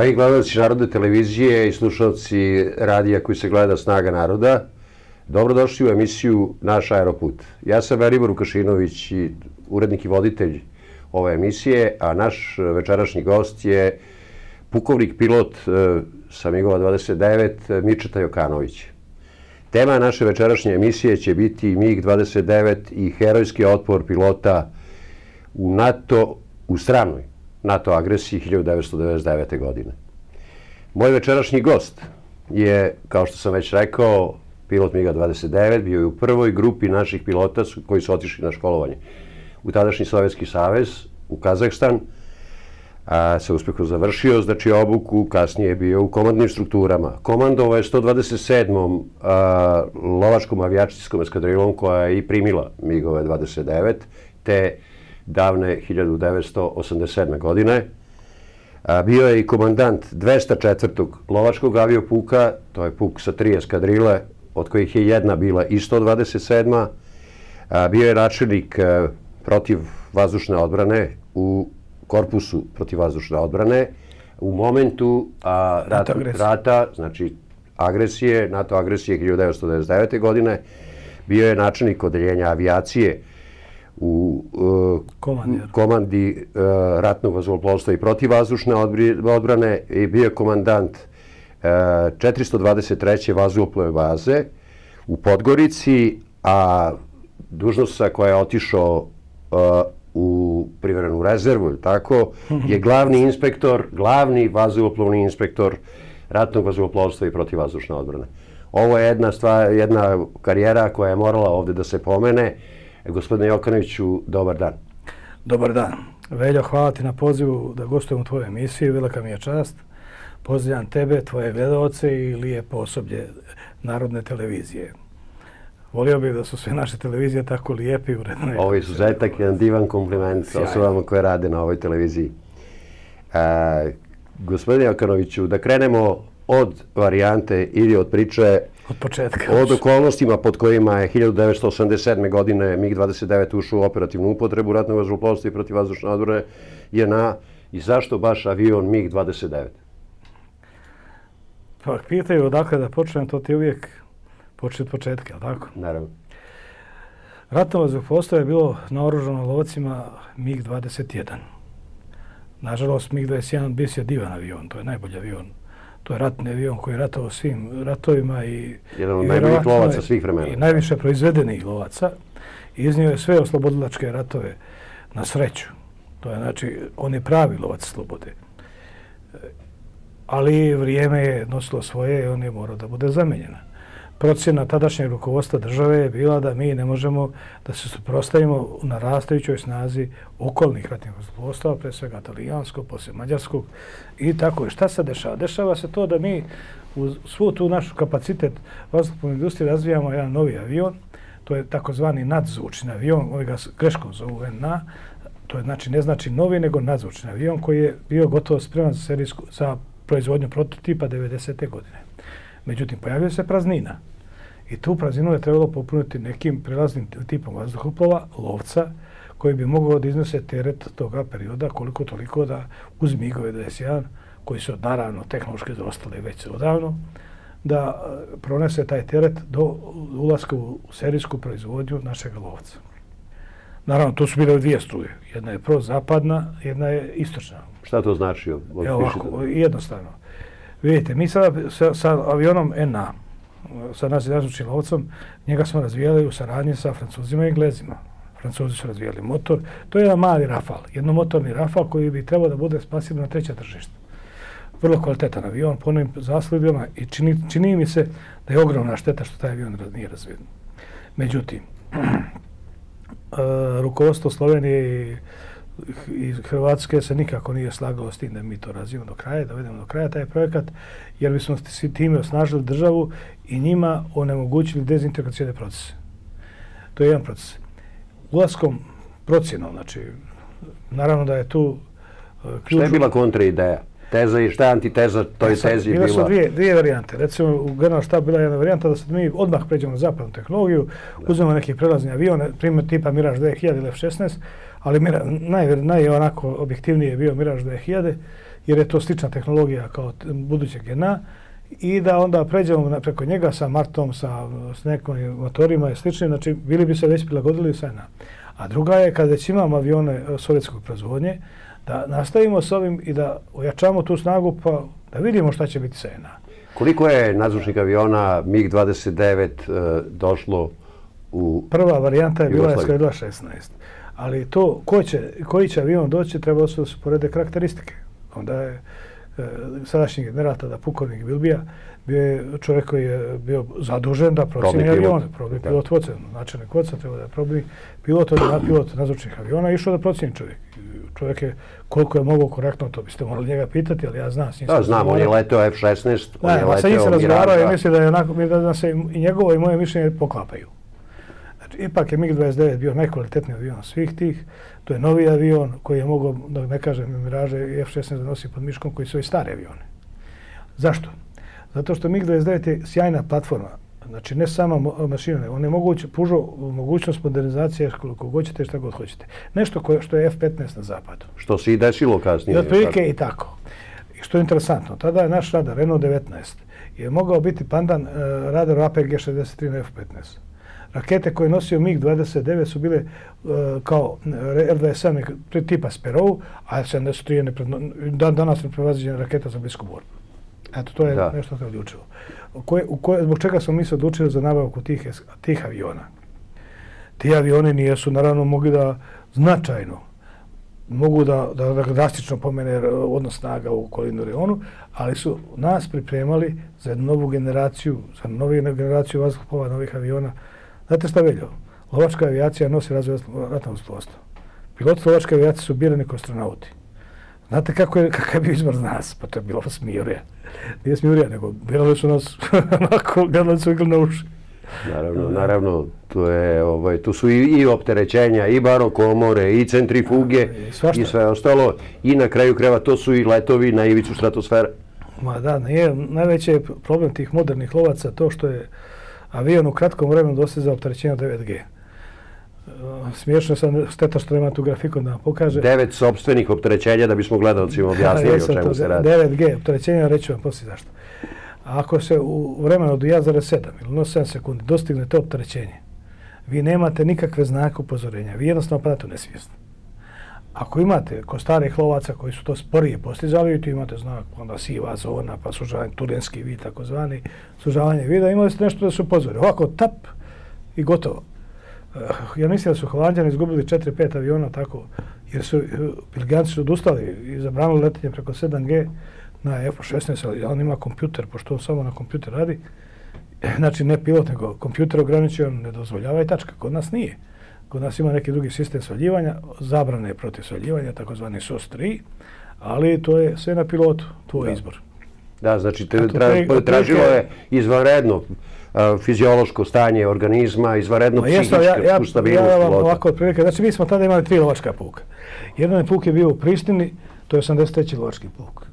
Dragi gledalci Narodne televizije i slušalci radija koji se gleda Snaga naroda, dobrodošli u emisiju Naš aeroput. Ja sam Velibor Ukašinović, urednik i voditelj ove emisije, a naš večerašnji gost je pukovnik pilot e, sa Migova 29, Mičeta Jokanović. Tema naše večerašnje emisije će biti MiG-29 i herojski otpor pilota u NATO, u stranoj NATO agresiji 1999. godine. Moj večerašnji gost je, kao što sam već rekao, pilot MiG-29, bio je u prvoj grupi naših pilota koji su otišli na školovanje u tadašnji Sovjetski savez, u Kazahstan, a, se uspjehom završio, znači obuku, kasnije je bio u komandnim strukturama. Komandovo je 127. A, lovačkom avijačijskom eskadrilom koja je i primila MiG-ove 29, te davne 1987. godine. A, bio je i komandant 204. lovačkog aviopuka, to je puk sa tri eskadrile, od kojih je jedna bila i 127. A, bio je načelnik protiv vazdušne odbrane u korpusu protivazdušne odbrane u momentu a, rat, rata, znači agresije, NATO agresije 1999. godine, bio je načelnik odeljenja avijacije u uh, komandi uh, ratnog vazduhoplovstva i protivazdušne odbrane i bio je komandant uh, 423. vazduhoplove baze u Podgorici, a dužnost sa koja je otišao uh, u privrenu rezervu, tako, je glavni inspektor, glavni vazduhoplovni inspektor ratnog vazduhoplovstva i protivazdušne odbrane. Ovo je jedna, stvar, jedna karijera koja je morala ovdje da se pomene. Gospodine Jokanoviću, dobar dan. Dobar dan. Veljo, hvala ti na pozivu da gostujem u tvojoj emisiji. Velika mi je čast. Pozdravljam tebe, tvoje gledalce i lijepo osoblje Narodne televizije. Volio bih da su sve naše televizije tako lijepi u rednoj. Ovo je suzetak, jedan divan kompliment sa osobama koje rade na ovoj televiziji. E, gospodine Okanoviću, da krenemo od varijante ili od priče od početka. Od okolnostima pod kojima je 1987. godine MiG-29 ušao u operativnu upotrebu ratnog vazduhoplovstva i protivvazdušne odbrane je na i zašto baš avion MiG-29? Pa, pitaju odakle da počnem, to ti uvijek početi od početka, tako? Naravno. Ratno vazduhoplovstvo je bilo naoružano lovcima MiG-21. Nažalost, MiG-21 bis je divan avion, to je najbolji avion. To je ratni avion koji je ratovao svim ratovima i... Jedan od najboljih lovaca svih vremena. I najviše proizvedenih lovaca. I iznio je sve oslobodilačke ratove na sreću. To je znači, on je pravi lovac slobode. Ali vrijeme je nosilo svoje i on je morao da bude zamenjena procjena tadašnjeg rukovodstva države je bila da mi ne možemo da se suprostavimo na rastajućoj snazi okolnih ratnih vazduhoplovstava, pre svega italijanskog, poslije mađarskog i tako je. Šta se dešava? Dešava se to da mi u svu tu našu kapacitet vazduhoplovne industrije razvijamo jedan novi avion, to je takozvani nadzvučni avion, ovi ga greškom zovu NA, to je znači ne znači novi, nego nadzvučni avion koji je bio gotovo spreman za, serijsku, za proizvodnju prototipa 90. godine. Međutim, pojavio se praznina. I tu prazninu je trebalo popuniti nekim prelaznim tipom vazduhoplova, lovca, koji bi mogao da iznose teret toga perioda koliko toliko da uz MIG-ove 21, koji su naravno tehnološki zaostali već odavno, da e, pronese taj teret do ulaska u serijsku proizvodnju našeg lovca. Naravno, tu su bile dvije struje. Jedna je pro-zapadna, jedna je istočna. Šta to znači? Evo ovako, jednostavno. Vidite, mi sada sa, sa avionom NA, sa nas različnim čilovcom, njega smo razvijali u saradnji sa francuzima i englezima. Francuzi su razvijali motor. To je jedan mali rafal, jednomotorni rafal koji bi trebao da bude spasivan na treće tržište. Vrlo kvalitetan avion, po onim i čini, čini mi se da je ogromna šteta što taj avion nije razvijen. Međutim, e, rukovodstvo Slovenije i Hrvatske se nikako nije slagalo s tim da mi to razvijemo do kraja, da vedemo do kraja taj projekat, jer bismo s time osnažili državu i njima onemogućili dezintegracijne procese. To je jedan proces. Ulaskom procjenom, znači, naravno da je tu... Uh, Šta je bila kontra ideja? Teza i šta je antiteza toj tezi bila? Bila su dvije, dvije varijante. Recimo, u general štabu bila jedna varijanta da se mi odmah pređemo na zapadnu tehnologiju, uzmemo neki prelazni avion, primjer tipa Mirage 2000 ili F-16, ali mira, naj, naj onako objektivnije je bio Mirage 2000, jer je to slična tehnologija kao budućeg GNA, i da onda pređemo preko njega sa Martom, sa, s nekim motorima i sličnim, znači bili bi se već prilagodili sa jedna. A druga je kad već imamo avione e, sovjetskog proizvodnje, da nastavimo s ovim i da ojačamo tu snagu pa da vidimo šta će biti sa jedna. Koliko je nadzvučnih aviona MiG-29 uh, došlo u Prva varijanta je bila Eskadrila 16. Ali to, ko će, koji će avion doći, treba da se porede karakteristike. Onda je e, sadašnji general, tada pukovnik Bilbija, bio je čovjek koji je bio zadužen da procjeni avione. Probni pilot voce, načelnik voca, treba da je probni pilot, da pilot nazvučnih aviona, išao da procjeni čovjek. Čovjek je, koliko je mogo korektno, to biste morali njega pitati, ali ja znam. Da, znam, on je leteo F-16, on je leteo Miraža. Sa njim se razgovarao i misli da, je onako, da se i njegovo i moje mišljenje poklapaju. Znači, ipak je MiG-29 bio najkvalitetniji avion svih tih. To je novi avion koji je mogao, da ne kažem, Miraže i F-16 da nosi pod miškom koji su i stare avione. Zašto? Zato što MiG-29 je sjajna platforma. Znači, ne sama mašina, on je moguće, pužo mogućnost modernizacije koliko god ćete, šta god hoćete. Nešto koje, što je F-15 na zapadu. Što se i desilo kasnije. I otprilike i tako. I što je interesantno, tada je naš radar Renault 19 je mogao biti pandan uh, radaru APG-63 na F-15 rakete koje nosio MiG-29 su bile uh, kao R-27 tipa Sparrow, a F-73 je dan, danas neprevaziđena raketa za blisku borbu. Eto, to je da. nešto što je odlučilo. Koje, u koje, zbog čega smo mi se odlučili za nabavku tih, tih aviona? Ti avioni nijesu naravno mogli da značajno mogu da, da, da drastično pomene odnos snaga u kolinu reonu, ali su nas pripremali za jednu novu generaciju, za novu generaciju vazduhova novih aviona, Znate šta veljo? Lovačka avijacija nosi razvoj ratnog zlostva. Piloti lovačke avijacije su birani kao astronauti. Znate kako je, kakav je bio izbor za nas? Pa to je bilo smijurija. Nije smijurija, nego birali su nas onako, gledali su igli na uši. Naravno, naravno, tu, je, ovaj, tu su i, i opterećenja, i barokomore, i centrifuge, i, i sve ostalo. I na kraju kreva to su i letovi na ivicu stratosfera. Ma da, nije, najveći je problem tih modernih lovaca to što je avion u kratkom vremenu dostiza opterećenja 9G. Smiješno sam steta što nema tu grafiku da pokaže. Devet sobstvenih opterećenja da bismo gledalcima objasnili o čemu se radi. 9G opterećenja, reću vam poslije zašto. Ako se u vremenu od 1,7 ili 0,7 sekundi dostigne to opterećenje, vi nemate nikakve znake upozorenja. Vi jednostavno padate u nesvijest. Ako imate ko starih lovaca koji su to sporije postizali, tu imate znak onda siva zona, pa sužavanje, turenski vid, takozvani, sužavanje vida, imali ste nešto da su upozori. Ovako, tap i gotovo. Uh, ja mislim da su Holandjani izgubili 4-5 aviona tako, jer su eh, Pilganci su odustali i zabranili letenje preko 7G na F-16, ali on ima kompjuter, pošto on samo na kompjuter radi. Eh, znači, ne pilot, nego kompjuter ograničio, ne dozvoljava i tačka. Kod nas nije. Kod nas ima neki drugi sistem svaljivanja, zabrane protiv svaljivanja, takozvani SOS-3, ali to je sve na pilotu, tvoj da. izbor. Da, znači te, tra, tra, tražilo je izvanredno fiziološko stanje organizma, izvanredno psihičko ja, ja, stabilnost ja, ja, pilota. Ovako, otprilike, znači mi smo tada imali tri lovačka puka. Jedan puk je bio u Prištini, to je 83. lovački puk.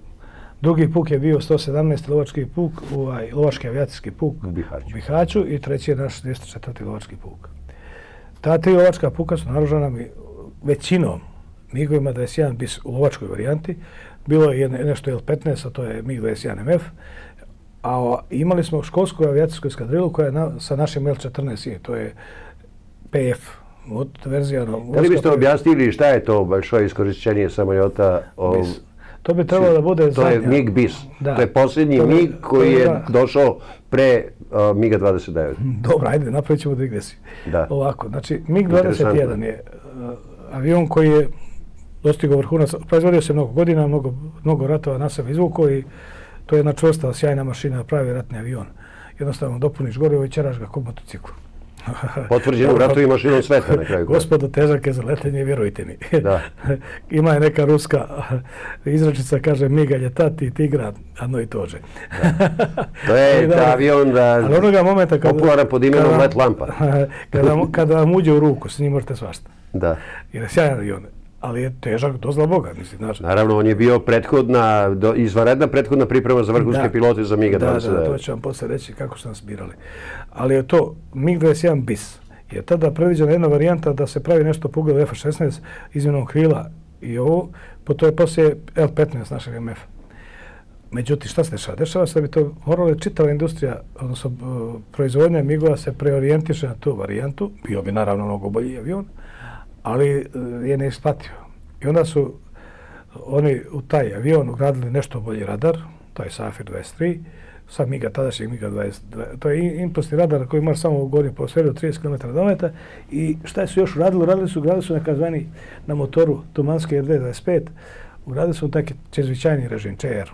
Drugi puk je bio 117. lovački puk, ovaj, lovački avijacijski puk u Bihaću. u Bihaću i treći je naš 204. lovački puk. Ta tri lovačka puka su naružena mi većinom MiG-ovima 21 bis u lovačkoj varijanti. Bilo je nešto L-15, a to je MiG-21 MF. A imali smo školsku avijacijsku eskadrilu koja je na, sa našim L-14, to je PF, od verzija. Da li biste objasnili šta je to bašo iskorišćenje samoljota? O... To bi trebalo da bude To je MiG bis. Da. To je posljednji to MiG koji je došao pre MiG-29. Dobro, ajde, napravit ćemo digresiju. Da. Ovako, znači, MiG-21 je uh, avion koji je dostigao vrhunac, proizvodio se mnogo godina, mnogo, mnogo ratova na sebe izvuko i to je jedna čvrsta, sjajna mašina, pravi ratni avion. Jednostavno, dopuniš gorivo i čeraš ga kod motociklu. Potvrđeno u ratu i mašinom sveta na kraju. Gospodo, težak je za letenje, vjerujte mi. Da. Ima je neka ruska izračica, kaže, migalje tati, tigra, a no i tože. to je da, avion da, ali onoga momenta kada, popularan pod imenom kada, let lampa. kada, kada vam uđe u ruku, s njim možete svašta. Da. Jer je sjajan avion. Ali je težak do zla Boga, mislim, znaš. Naravno, on je bio prethodna, do, izvanredna prethodna priprema za vrhunske da, pilote za MiG-29. Da, da, to ću vam posle reći kako su nas birali. Ali je to MiG-21 bis. Je tada predviđena jedna varijanta da se pravi nešto po ugledu F-16 izmjenom krila i ovo, po to je poslije L-15 našeg MF. Međutim, šta se dešava? Dešava se da bi to morala čitava industrija, odnosno proizvodnja MiG-ova se preorijentiše na tu varijantu. Bio bi naravno mnogo bolji avion, ali e, je ne isplatio. I onda su oni u taj avion ugradili nešto bolji radar, to je Safir 23, sa MIGA, tadašnjeg MIGA 22. To je impulsni radar koji ima samo u gornjem posferu 30 km dometa. I šta su još uradili? Uradili su, ugradili su nakazvani na motoru Tumanske RD25, ugradili su taki čezvičajni režim, CR.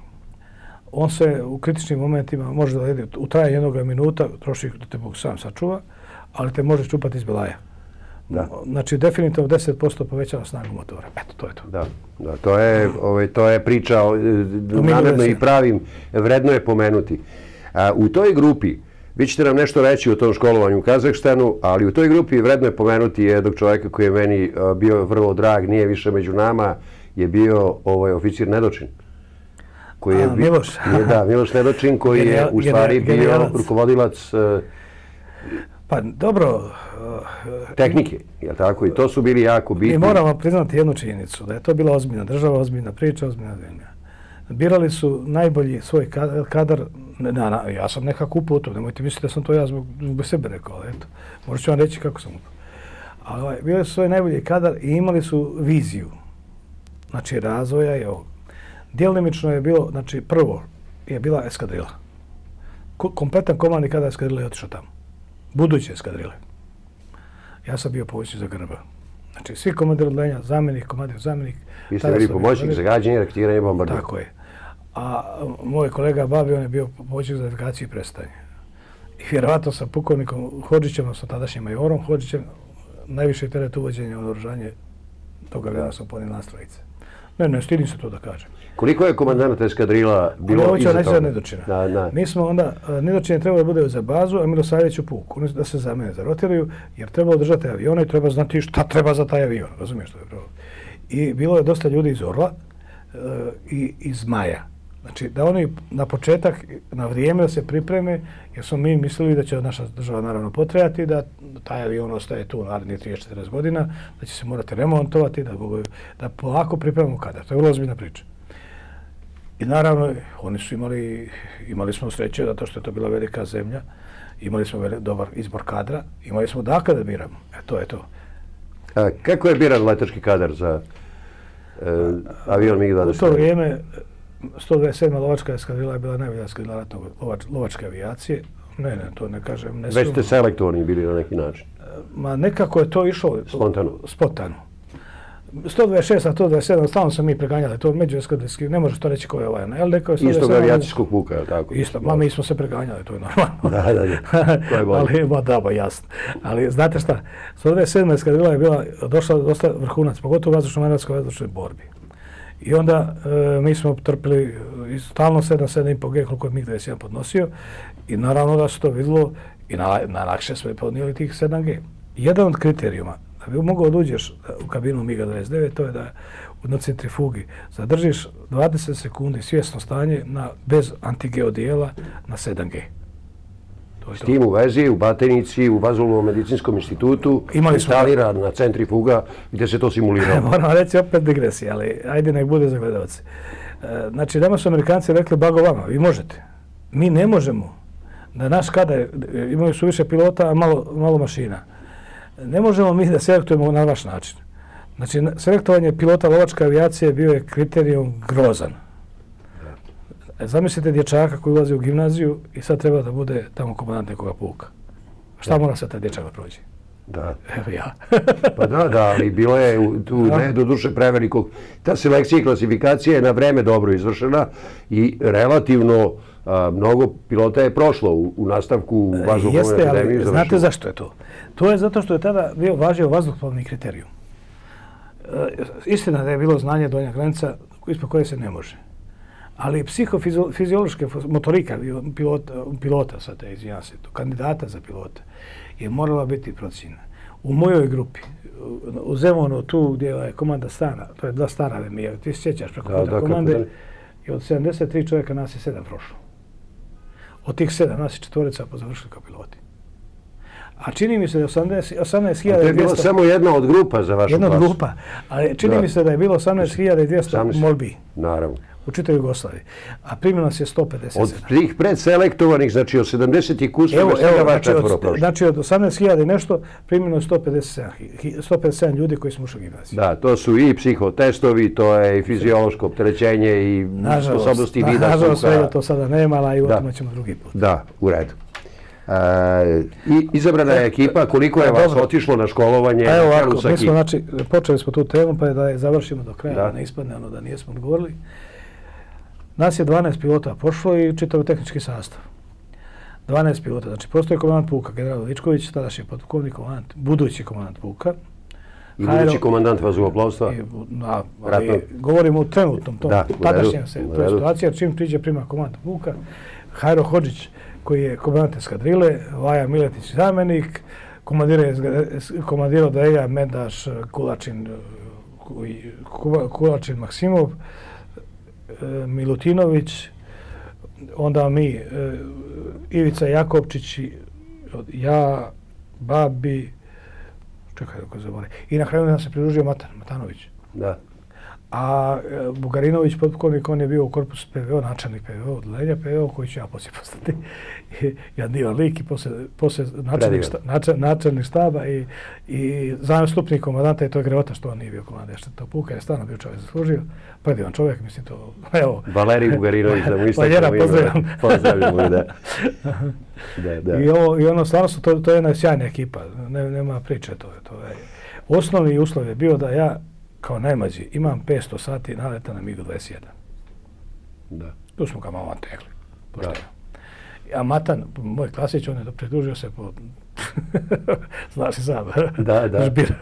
On se u kritičnim momentima može da ide u traje jednog minuta, troši da te Bog sam sačuva, ali te može čupati iz belaja. Da. Znači, definitivno 10% povećava snagu motora. Eto, to je to. Da, da to, je, ovaj, to je priča o, namjerno i pravim, vredno je pomenuti. A, u toj grupi, vi ćete nam nešto reći o tom školovanju u Kazahstanu, ali u toj grupi vredno je pomenuti jednog čovjeka koji je meni bio vrlo drag, nije više među nama, je bio ovaj oficir Nedočin. Koji je, A, Miloš. Je, da, Miloš Nedočin koji je u stvari bio rukovodilac Pa dobro... Uh, Tehnike, je tako? I to su bili jako bitni. Mi moramo priznati jednu činjenicu, da je to bila ozbiljna država, ozbiljna priča, ozbiljna zemlja. Birali su najbolji svoj kadar, na, na, ja sam nekako upao to, nemojte misliti da sam to ja zbog, zbog sebe rekao, ali eto, možda ću vam reći kako sam. Ali ovaj, birali su svoj najbolji kadar i imali su viziju, znači razvoja i ovog. Dijelimično je bilo, znači prvo je bila eskadrila. Kompletan komandni kadar eskadrila je otišao tamo buduće eskadrile. Ja sam bio pomoćnik za grba. Znači, svi komandir odlenja, zamjenik, komandir, zamjenik. Vi ste bili pomoćnik za gađenje, raktiranje i bombardanje. Tako je. A moj kolega Babi, on je bio pomoćnik za edukaciju i predstavanje. I vjerovatno sa pukovnikom Hođićem, sa tadašnjim majorom Hođićem, najviše teret uvođenja od oružanje toga aviona sam ponio nastrojice. Ne, ne, stidim se to da kažem. Koliko je komandant eskadrila bilo iza toga? Nedočina. Da, da. Mi smo onda, Nedočine trebalo da bude za bazu, a Milosavljević u puku, da se za mene zarotiraju, jer treba držati avione i treba znati šta treba za taj avion, razumiješ što je pravo. I bilo je dosta ljudi iz Orla uh, i iz Maja. Znači, da oni na početak, na vrijeme da se pripreme, jer smo mi mislili da će naša država naravno potrebati, da taj avion ostaje tu narednih 30-40 godina, da će se morati remontovati, da, da polako pripremamo kada. To je vrlo ozbiljna priča. I naravno, oni su imali, imali smo sreće zato što je to bila velika zemlja, imali smo velik, dobar izbor kadra, imali smo dakle da biramo. E, to je to. A, kako je biran letački kadar za e, avion MiG-27? U to vrijeme 127. lovačka eskadrila je bila najbolja eskadrila ratnog lovač, lovačke avijacije. Ne, ne, to ne kažem. Ne Već ste selektorni bili na neki način? Ma nekako je to išlo... Spontano? Spontano. 126, a 127, stalno sam mi preganjali, to među eskadrijski, ne možeš to reći ko je ovaj. Ne? Rekao je 127, isto avijacijskog puka, je tako? Isto, ma mi smo se preganjali, to je normalno. da, da, da, to je bolje. Ali, ba, da, ba, jasno. Ali, znate šta, 127. eskadrila je bila, došla dosta vrhunac, pogotovo u vazdušno-marinskoj vazdušnoj borbi. I onda e, mi smo trpili stalno 7-7,5 G koliko je MiG-21 podnosio i naravno da se to videlo i na, na lakše smo podnijeli tih 7 G. Jedan od kriterijuma da bi mogao da uđeš u kabinu MiG-29 to je da u centrifugi zadržiš 20 sekundi svjesno stanje na, bez antigeodijela na 7 G. S tim u vezi, u Batenici, u Vazulnom medicinskom institutu, Imali smo instalira na centrifuga gdje se to simulira. Moram reći opet digresija, ali ajde nek bude za gledalce. E, znači, nama su Amerikanci rekli, bago vama, vi možete. Mi ne možemo da naš kada imaju su više pilota, a malo, malo mašina. Ne možemo mi da selektujemo na vaš način. Znači, selektovanje pilota lovačke avijacije bio je kriterijom grozan. E, zamislite dječaka koji ulazi u gimnaziju i sad treba da bude tamo komandant nekoga puka. Šta mora sad taj dječak da prođe? Da. Evo ja. pa da, da, ali bilo je tu da. ne do duše prevelikog. Ta selekcija i klasifikacija je na vreme dobro izvršena i relativno mnogo pilota je prošlo u, u nastavku u e, vazduhom Jeste, ali znate zašto je to? To je zato što je tada bio važio vazduhoplovni kriterijum. E, istina da je bilo znanje donja granica ispod koje se ne može ali psihofiziološka motorika pilota, pilota sad, izvinjam se, to, kandidata za pilota, je morala biti procjena. u mojoj grupi, u Zemonu, tu gdje je komanda stara, to je dva stara Remija, ti se sjećaš preko da, da, komande, i od 73 čovjeka nas je sedam prošlo. Od tih sedam nas je četvorica pozavršili kao piloti. A čini mi se da je 18.200... To je bila samo jedna od grupa za vašu Jedna od grupa, ali čini da. mi se da je bilo 18.200 molbi. Naravno u čitavoj Jugoslaviji. A primjeno se 150. Od tih predselektovanih, znači od 70. kusova, evo, evo, znači, od, znači od 18.000 i nešto, primjeno je 157, 157 ljudi koji smo ušli u gimnaziju. Da, to su i psihotestovi, to je i fiziološko opterećenje i nažalost, sposobnosti vida. Nažalost, sve to sada nema, ali o tome ćemo drugi put. Da, u redu. Uh, i izabrana je ekipa, koliko je vas dobro. otišlo na školovanje? Pa evo ovako, mi smo, znači, počeli smo tu temu, pa je da je završimo do kraja, da. ne ispadne ono da nijesmo odgovorili. Nas je 12 pilota pošlo i čitav tehnički sastav. 12 pilota. Znači, postoje komandant Puka, general Ličković, tadašnji potpukovnik komandant, budući komandant Puka. I budući Hajro, komandant vazduhoplovstva? Govorimo u trenutnom tom, da, tadašnjem se, to je situacija, čim priđe prima komandant Puka, Hajro Hođić, koji je komandant eskadrile, Vaja Miletić zamenik, komandirao Dreja Medaš Kulačin, Kulačin Maksimov, E, Milutinović, onda mi, e, Ivica Jakopčić, ja, Babi, čekaj ako ko zavore. I na kraju nam se pridružio Matan, Matanović. Da. A e, Bugarinović, potpukovnik, on je bio u korpusu PVO, načelnik PVO, odlenja PVO, koji ću ja poslije postati. ja divan lik i poslije, poslije načelnik, sta, načel, načelnik staba i, i zastupnik komandanta je to grevota što on nije bio komandant. Što to puka je stvarno bio čovjek zaslužio. Predivan čovjek, mislim to, evo. Valerij Bugarinović, da mu isto Valjera, pozdravljam. Pozdravljamo, da. da, da. I, ovo, I ono, stvarno su, to, to je jedna sjajna ekipa, ne, nema priče, to je, to je. Osnovni uslov je bio da ja kao najmađi, imam 500 sati naleta na MiG-21. Da. Tu smo ga malo tekli. Da. A Matan, moj klasić, on je pridružio se po... Znaš i sam. Da, da. Žbir.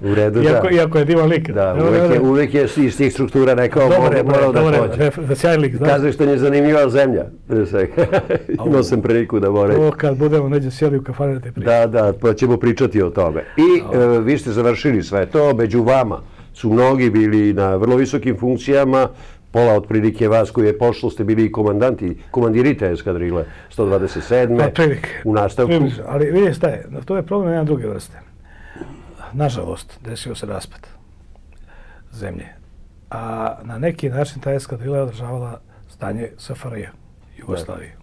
U redu, iako, da. Iako je divan lik. Da, uvek je, uvek je iz tih struktura nekao dobre, morao da dobre, hoće. Da, sjaj lik, znaš. Kaže što je zanimljiva zemlja. Imao sam priliku da more. To kad budemo neđe sjeli u kafane da te pričamo. Da, da, pa ćemo pričati o tome. I uh, vi ste završili sve to među vama su mnogi bili na vrlo visokim funkcijama, pola od prilike vas koji je pošlo ste bili i komandanti, komandirite eskadrile 127. Pa. U nastavku. Ali vidite šta je, to je problem jedna druge vrste. Nažalost, desio se raspad zemlje. A na neki način ta eskadrila je održavala stanje SFRJ, Jugoslavije.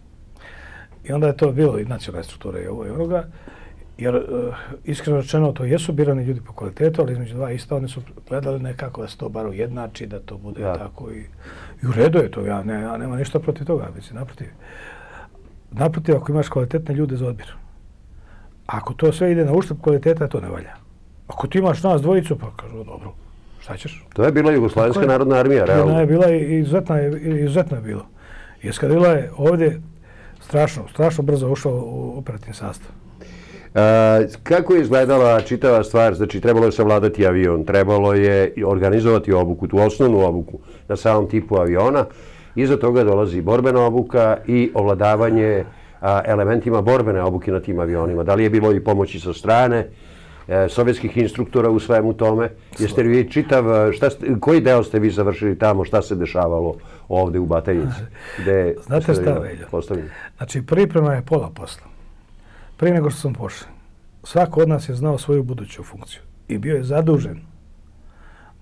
I onda je to bilo i nacionalne strukture i ovo i onoga. Jer, uh, iskreno rečeno, to jesu birani ljudi po kvalitetu, ali između dva ista, oni su gledali nekako da se to bar ujednači, da to bude ja. tako i, i u redu je to, ja, ne, ja nema ništa protiv toga, mislim, naprotiv. Naprotiv, ako imaš kvalitetne ljude za odbir, ako to sve ide na uštup kvaliteta, to ne valja. Ako ti imaš nas dvojicu, pa kažu, dobro, šta ćeš? To je bila Jugoslavijska je, narodna armija, realno. Ona je bila i izuzetna je, izuzetna je bilo. I eskadrila je ovdje strašno, strašno brzo ušla u operativni sastav kako je izgledala čitava stvar? Znači, trebalo je savladati avion, trebalo je organizovati obuku, tu osnovnu obuku na samom tipu aviona. Iza toga dolazi borbena obuka i ovladavanje elementima borbene obuke na tim avionima. Da li je bilo i pomoći sa strane e, sovjetskih instruktora u svemu tome? Jeste li vi čitav, šta ste, koji deo ste vi završili tamo, šta se dešavalo ovde u Batajnici? Znate šta, Veljo? Znači, priprema je pola posla prije nego što sam pošao, svako od nas je znao svoju buduću funkciju i bio je zadužen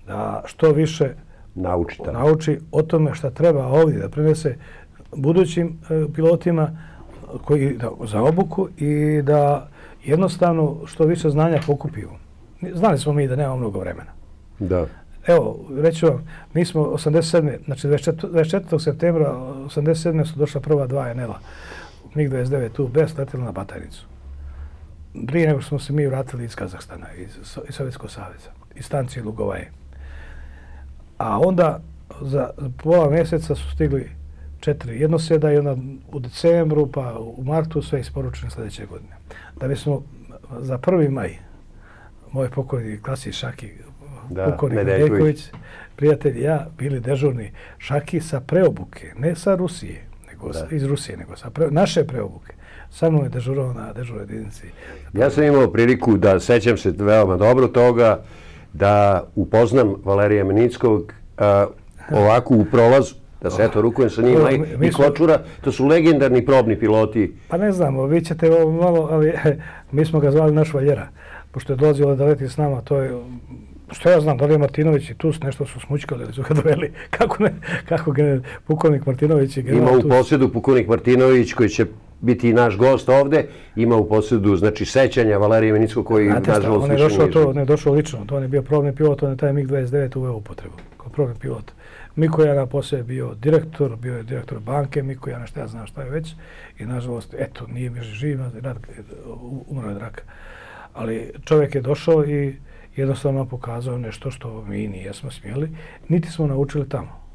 da što više nauči, nauči o tome šta treba ovdje da prenese budućim e, pilotima koji da, za obuku i da jednostavno što više znanja pokupiju. Znali smo mi da nema mnogo vremena. Da. Evo, reću vam, mi smo 87. znači 24. 24. septembra 87. su došla prva dva NL-a. MiG-29 tu bez letila na Batajnicu. Prije nego smo se mi vratili iz Kazahstana, iz, iz Sovjetskog savjeza, iz stancije Lugovaje. A onda za pola mjeseca su stigli četiri jednoseda i onda u decembru pa u martu sve isporučene sljedeće godine. Da bismo za prvi maj moj pokojni klasi Šaki, da, pokojni Nedeljković, prijatelj ja bili dežurni Šaki sa preobuke, ne sa Rusije, nego da. iz Rusije, nego sa pre, naše preobuke. Sa mnom je dežurao na dežuroj jedinici. Ja sam imao priliku da sećam se veoma dobro toga da upoznam Valerija Menickog a, ovako u prolazu da se eto rukujem sa njima i, i Kločura, to su legendarni probni piloti. Pa ne znamo, vi ćete ovo malo, ali mi smo ga zvali naš valjera, pošto je dolazio da leti s nama, to je što ja znam, da li je Martinović i Tus nešto su smučkali ili su ga doveli, kako ne, kako ga pukovnik Martinović i Ima u posjedu pukovnik Martinović koji će biti naš gost ovde, ima u posjedu, znači, sećanja Valerije Menicko koji, Znate, nažalost, on je došao to, on je došao lično, to on je bio probni pilot, on je taj MiG-29 uveo upotrebu, kao probni pilot. Miko Jana poslije bio direktor, bio je direktor banke, Miko Jana šta ja znam šta je već, i nažalost, eto, nije mi živ, umro je draka. Ali čovjek je došao i jednostavno pokazao nešto što mi nijesmo smjeli, niti smo naučili tamo.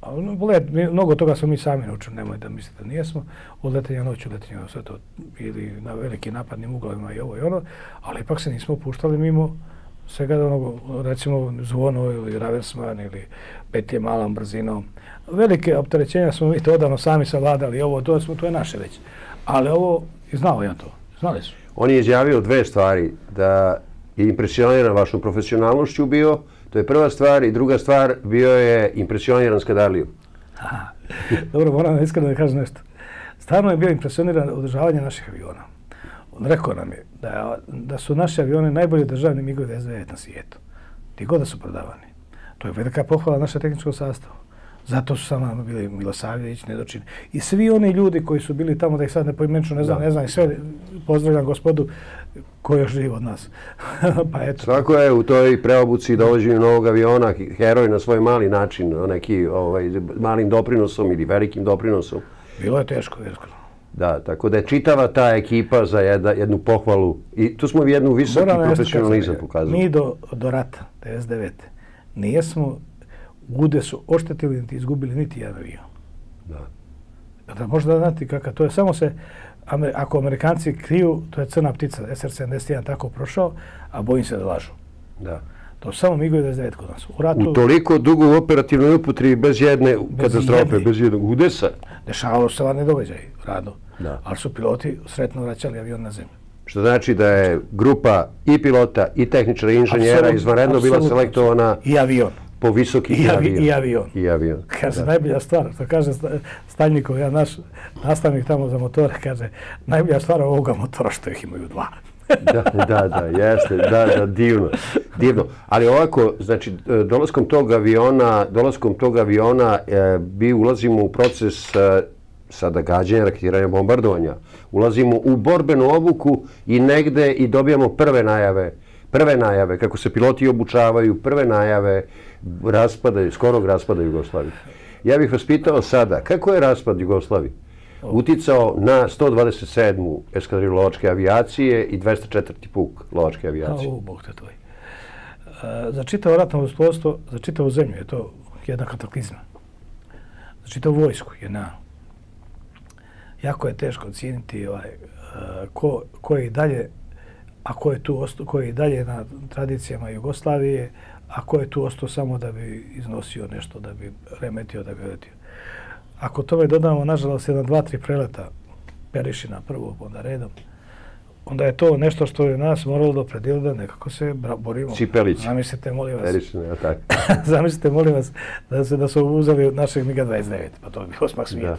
Ali no, let, mnogo toga smo mi sami naučili, nemoj da mislite da nijesmo, od letenja noću, letenja sve to, ili na velikim napadnim uglavima i ovo i ono, ali ipak se nismo puštali mimo svega da onog, recimo zvono ili raversman ili petje malom brzinom. Velike opterećenja smo mi to odavno sami savladali, ovo, to, smo, to je naše već. Ali ovo, znao ja to, znali su. On je izjavio dve stvari, da je impresioniran vašom profesionalnošću bio, to je prva stvar, i druga stvar, bio je impresioniran Skadarlijom. Kadaliju. Dobro, moram iskreno da kažem nešto. Stvarno je bio impresioniran održavanje naših aviona. On rekao nam je da, da su naši avioni najbolji državni migovi 29 na svijetu. Ti god da su prodavani. To je velika pohvala naše tehničkom sastavu. Zato su samo bili Milosavljević, Nedočin. I svi oni ljudi koji su bili tamo, da ih sad ne pojmenču, ne znam, ne znam, sve pozdravljam gospodu koji još živ od nas. pa eto. Svako je u toj preobuci dovođenju novog aviona, heroj na svoj mali način, neki ovaj, malim doprinosom ili velikim doprinosom. Bilo je teško, teško. Da, tako da je čitava ta ekipa za jedna, jednu pohvalu. I tu smo jednu visoki profesionalizam pokazali. Mi do, do rata, 99. Nijesmo Gude su oštetili, niti izgubili niti jedan avion. Da. Da možda znati kakav, to je samo se, ako Amerikanci kriju, to je crna ptica, SR-71 tako prošao, a bojim se da lažu. Da. To samo migo 29 kod nas. U, ratu, u toliko dugo u operativnoj upotrebi bez jedne bez katastrofe, jedne. bez jednog udesa. Dešavalo se vane događaj u radu. Da. Ali su piloti sretno vraćali avion na zemlju. Što znači da je grupa i pilota i tehničara i inženjera izvanredno bila selektovana. I avion po visoki i, avion. I avion. I avion. Kaže, da. najbolja stvar, to kaže Staljnikov, ja naš nastavnik tamo za motore, kaže, najbolja stvar ovoga motora što ih imaju dva. da, da, da, jeste, da, da, divno, divno. Ali ovako, znači, dolaskom tog aviona, dolaskom tog aviona, e, bi ulazimo u proces e, sada gađanja, raketiranja, bombardovanja. Ulazimo u borbenu obuku i negde i dobijamo prve najave, prve najave, kako se piloti obučavaju, prve najave, raspada, skorog raspada Jugoslavije. Ja bih vas pitao sada, kako je raspad Jugoslavije uticao na 127. eskadrilu lovačke avijacije i 204. puk lovačke avijacije? O, bog te tvoj. E, za čitavo ratno uspostvo, za čitavu zemlju je to jedna kataklizma. Za čitavu vojsku je na... Jako je teško ocijeniti ovaj, e, ko, ko je dalje a ko je tu ko je dalje na tradicijama Jugoslavije, a ko je tu ostao samo da bi iznosio nešto, da bi remetio, da bi letio. Ako tome dodamo, nažalost, jedan, dva, tri preleta Perišina prvo, onda redom, onda je to nešto što je nas moralo predijeli da nekako se borimo. Cipelić. Zamislite, molim vas. Perišina, ja tako. Zamislite, molim vas, da, se, da su uzeli našeg MiGa-29, pa to bi bilo smak svijeta.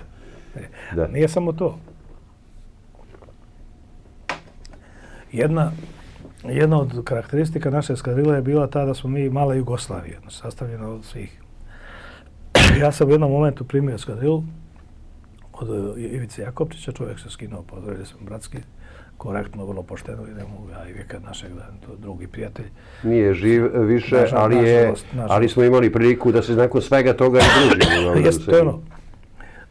Da. da. Nije samo to. Jedna jedna od karakteristika naše eskadrile je bila ta da smo mi mala Jugoslavija, sastavljena od svih. Ja sam u jednom momentu primio eskadrilu od e, Ivice Jakopčića, čovjek se skinuo, pozdravili sam bratski, korektno, vrlo pošteno, idemo ja i vijeka našeg, da to drugi prijatelj. Nije živ više, naša, ali, je, nažalost, ali smo imali priliku da se nakon svega toga i družimo. Jeste, to je ono.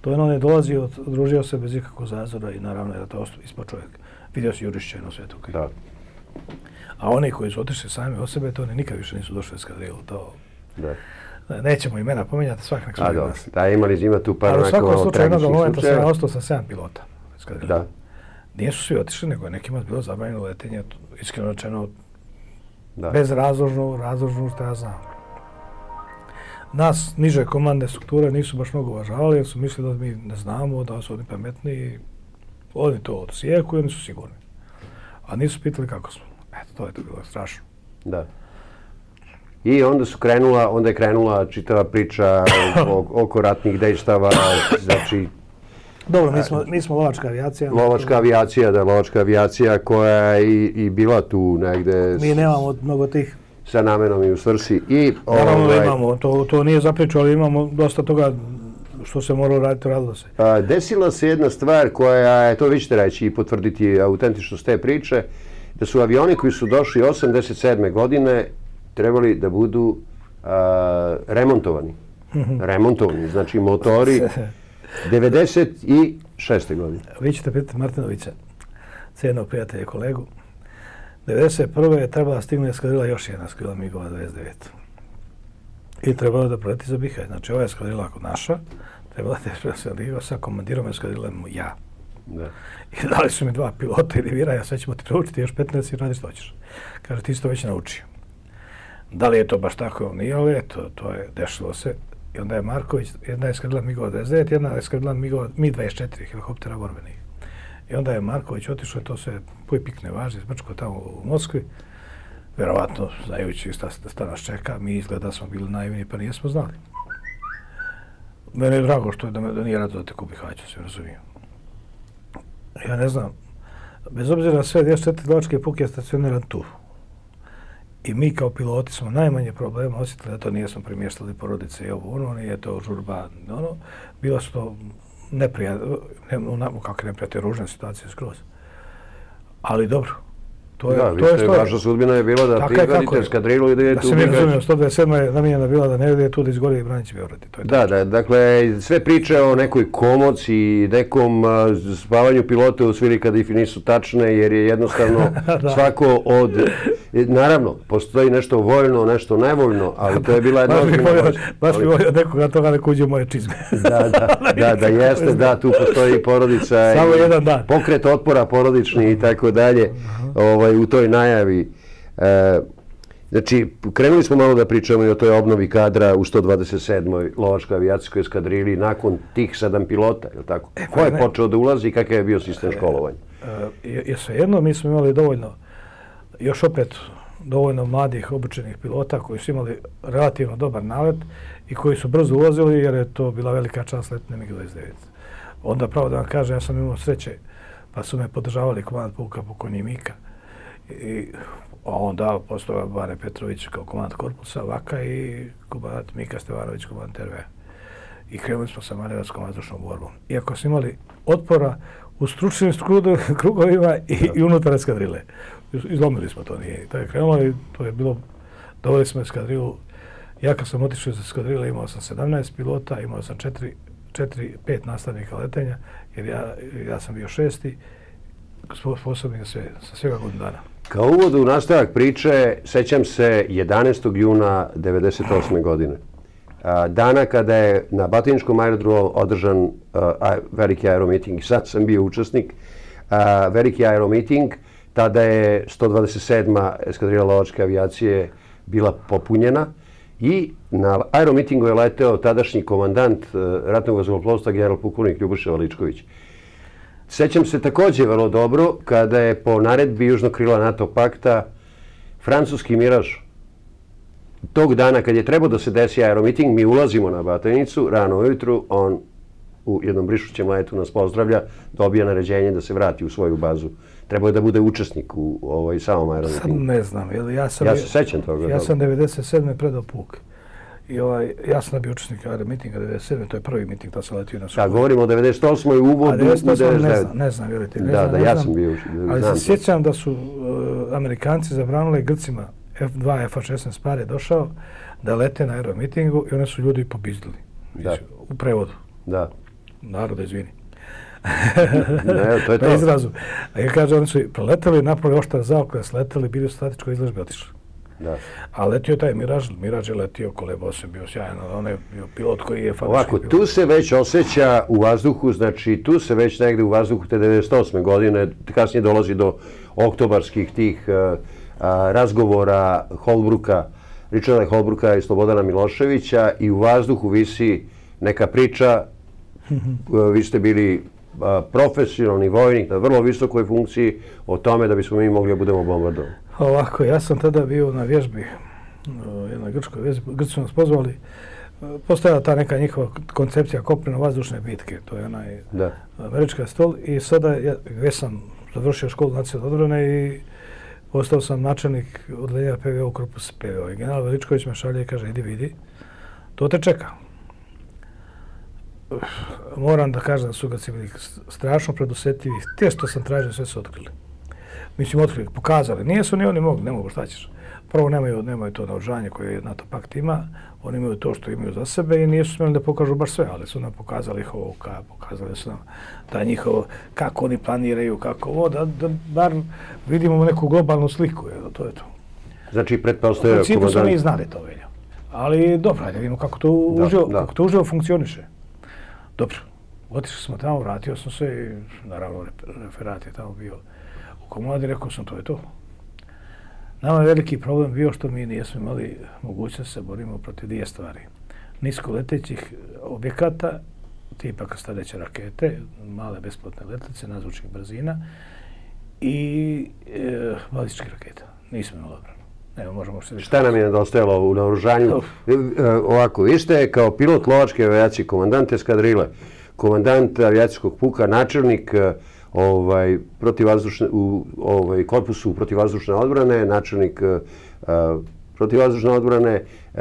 To je ono, ne dolazi, družio se bez ikakvog zazora i naravno je da to ispod čovjek. Vidio si Jurišća jedno sve tukaj. Da. A oni koji su otišli sami o sebe, to oni nikad više nisu došli u eskadrilu. To... Da. Nećemo imena pominjati, svak nek svoj nas. Da, imali zima tu par onako tragičnih slučaja. Ali u svakom slučaju, jednog momenta sam ostao sa 7 pilota. Da. Nisu svi otišli, nego je nekima bilo zabranjeno letenje, iskreno rečeno, da. bez razložno, razložno što ja znam. Nas, niže komande strukture, nisu baš mnogo uvažavali, jer su mislili da mi ne znamo, da su oni pametni Oni to odsijeku i oni su sigurni. A nisu pitali kako smo. Eto, to je to bilo strašno. Da. I onda su krenula, onda je krenula čitava priča oko ratnih dejstava, znači Dobro, mi smo, mi smo lovačka avijacija. Lovačka avijacija, da, lovačka avijacija koja je i, i bila tu negde. Mi nemamo mnogo tih. Sa namenom i u svrsi. I, Naravno ovaj, imamo, to, to nije zapričao, ali imamo dosta toga što se moralo raditi, radilo se. A, desila se jedna stvar koja je, to vi ćete reći i potvrditi autentičnost te priče, da su avioni koji su došli 87. godine trebali da budu a, remontovani. remontovani, znači motori 96. godine. Vi ćete pitati Martinovića, cijenog prijatelja i kolegu. 91. je trebala stigne eskadrila još jedna eskadrila Migova 29. I trebalo da proleti za Bihaj. Znači, ova eskadrila ako naša, trebala da je eskadrila sa komandirom eskadrila ja. Da. I dali su mi dva pilota i divira, ja sve ćemo ti proučiti još 15 i radi što hoćeš. Kaže, ti si to već naučio. Da li je to baš tako? Nije, ali eto, to je dešalo se. I onda je Marković, jedna je eskadrila Migova 29, jedna je eskadrila Migova Mi-24, helikoptera borbenih. I onda je Marković otišao, to se puj pik ne važi, zbrčko tamo u Moskvi. Verovatno, znajući šta, šta nas čeka, mi izgleda smo bili naivni, pa nijesmo znali. Mene je drago što je da, me, da nije rado da te kupi haću, se razumijem. Ja ne znam, bez obzira na sve, 24 dlačke puke je stacioniran tu. I mi kao piloti smo najmanje problema osjetili da to nijesmo primještali porodice i ovo, ono, ono nije to žurba, ono, bilo su to neprijatne, ne, kako neprijatne, ružne situacije skroz. Ali dobro, To je, da, to je što vaša sudbina je bila da prihvatite eskadrilu i da idete u Bihać. Da se mi razumio, 127. je namijenjena bila da ne ide tu da izgori i. To je da, da, dakle, sve priče o nekoj komoci i nekom spavanju pilota u svili kada nisu tačne, jer je jednostavno svako od... Naravno, postoji nešto voljno, nešto nevoljno, ali to je bila jedna ozbiljna moć. Baš bi volio nekoga toga da kuđe moje čizme. da, da, da, da, jeste, da, tu postoji porodica. Samo jedan dan. Pokret otpora porodični i tako dalje. Ovaj, u toj najavi. E, znači, krenuli smo malo da pričamo i o toj obnovi kadra u 127. lovačkoj avijacijskoj eskadrili nakon tih sedam pilota, je tako? E, Ko je ne. počeo da ulazi i kakav je bio sistem e, školovanja? E, je sve jedno, mi smo imali dovoljno, još opet dovoljno mladih obučenih pilota koji su imali relativno dobar nalet i koji su brzo ulazili jer je to bila velika čast letne MiG-29. Onda pravo da vam kaže, ja sam imao sreće pa su me podržavali komand puka pokojnjimika. I onda postao Bane Petrović kao komand korpusa Vaka i komand Mika Stevanović komand TRV. I krenuli smo sa manevarskom vazdušnom borbom. Iako smo imali otpora u stručnim krugovima i, ja. i unutar eskadrile. Izlomili smo to, nije. To je krenulo i to je bilo, doveli smo eskadrilu. Ja kad sam otišao iz eskadrile imao sam 17 pilota, imao sam 4, 4 5 nastavnika letenja, jer ja, ja sam bio šesti, sposobni sve, sa svega godina dana. Kao uvod u nastavak priče, sećam se 11. juna 1998. godine. Dana kada je na Batiničkom aerodromu održan veliki aeromiting. Sad sam bio učesnik. Veliki aeromiting, tada je 127. eskadrila lovačke avijacije bila popunjena i na aeromitingu je leteo tadašnji komandant eh, ratnog vazgoplovstva general pukovnik Ljuboša Valičković. Sećam se također vrlo dobro kada je po naredbi Južnog krila NATO pakta francuski miraž tog dana kad je trebao da se desi aeromiting, mi ulazimo na batajnicu, rano ujutru, on u jednom brišućem letu nas pozdravlja, dobija naređenje da se vrati u svoju bazu. Trebao je da bude učesnik u ovaj samom aeromitingu. Sad ne znam, ja sam... Ja se sećam toga. Ja sam 97. predao puk. I ovaj, ja sam bio učesnik Aero mitinga 97. To je prvi miting, to sam letio na suhu. Da, govorimo o 98. i uvodu. A 98. ne znam, ne znam, vjerujte. Ne da, znam, da, ja znam, sam bio. Ali se sjećam da su uh, Amerikanci zabranili Grcima F2 F-16 par je došao da lete na Aero mitingu i one su ljudi pobizdili. Da. U prevodu. Da. Naroda, izvini. Ne, to je to. Na izrazu. A ja kažem, oni su preletali, napravili oštar zaokre, sletali, bili u statičkoj izložbi, otišli. Da. A letio taj Miraž, Miraž je letio kolebo se bio sjajan, on je bio pilot koji je fantastički. Ovako, tu se već osjeća u vazduhu, znači tu se već negde u vazduhu te 98. godine, kasnije dolazi do oktobarskih tih uh, razgovora Holbruka, Richarda Holbruka i Slobodana Miloševića i u vazduhu visi neka priča, uh, vi ste bili a, profesionalni vojnik na vrlo visokoj funkciji o tome da bismo mi mogli da budemo bombardovani? Ovako, ja sam tada bio na vježbi, jednoj grčkoj vježbi, Grci su nas pozvali, postojala ta neka njihova koncepcija kopneno-vazdušne bitke, to je onaj da. američka stol i sada ja, gdje sam završio školu nacionalne odbrane i postao sam načelnik odlenja PVO u korpusu PVO. I general Veličković me šalje i kaže, idi vidi, to te čeka. Moram da kažem da su ga bili strašno predosetivi. Te što sam tražio, sve su otkrili. Mislim, otkrili, pokazali. Nije su ni oni mogli, ne mogu, šta ćeš. Prvo, nemaju, nemaju to naoružanje koje NATO pakt ima. Oni imaju to što imaju za sebe i nisu smjeli da pokažu baš sve, ali su nam pokazali HOK, pokazali su nam da njihovo, kako oni planiraju, kako ovo, da, da bar vidimo neku globalnu sliku, je, to je to. Znači, pretpostavljaju... U principu su mi znali to, velja. Ali dobro, ajde vidimo kako to, da, uživo, da. kako to uživo funkcioniše. Dobro, otišli smo tamo, vratio sam se i naravno referat je tamo bio u komadi, rekao sam to je to. Nama je veliki problem bio što mi nismo imali mogućnost se borimo protiv dvije stvari. Nisko letećih objekata, tipa kastadeće rakete, male besplatne letlice, nazvučnih brzina i e, balističke rakete. Nismo imali obranu. Evo, možemo se Šta nam je nedostajalo u naoružanju? E, e, ovako, vi ste kao pilot lovačke avijacije, komandant eskadrile, komandant avijacijskog puka, načelnik e, ovaj u ovaj korpusu protivvazdušne odbrane načelnik uh, protivvazdušne odbrane uh,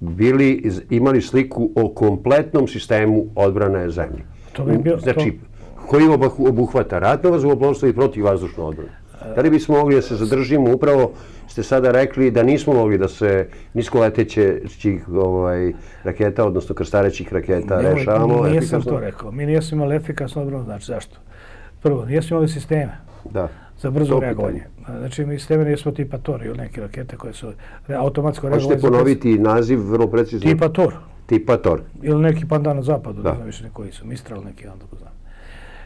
bili imali sliku o kompletnom sistemu odbrane zemlje. To bi bio, znači to... koji obuhvata ratno vazduhoplovstvo i protivvazdušnu odbranu. Da li bismo mogli da se zadržimo upravo ste sada rekli da nismo mogli da se niskoletećih ovaj, raketa, odnosno krstarećih raketa Nemoj, rešavamo? Nisam efikasno. to rekao. Mi nismo imali efikasnu odbranu, znači zašto? prvo, nijesmo imali sisteme da. za brzo reagovanje. Znači, mi sisteme nijesmo tipa TOR ili neke rakete koje su automatsko reagovanje. Hoćete ponoviti naziv vrlo precizno? Tipa TOR. Tipa TOR. Ili neki pandan na zapadu, da. ne znam više koji su, Mistral neki, onda znam.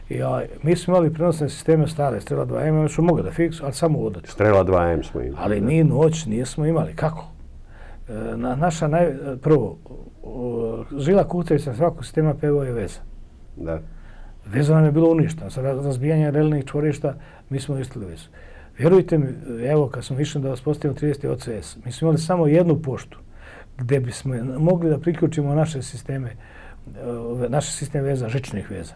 I, a, mi smo imali prenosne sisteme stare, Strela 2M, oni su mogli da fiksu, ali samo udati. Strela 2M smo imali. Ali mi noć nismo imali. Kako? E, na, naša naj, prvo, žila kucavica svakog sistema PVO je veza. Da. Veza nam je bilo uništena. Sa razbijanjem relnih čvorišta mi smo istili vezu. Vjerujte mi, evo, kad smo išli da vas postavimo 30. OCS, mi smo imali samo jednu poštu gdje bismo mogli da priključimo naše sisteme, naše sisteme veza, žičnih veza.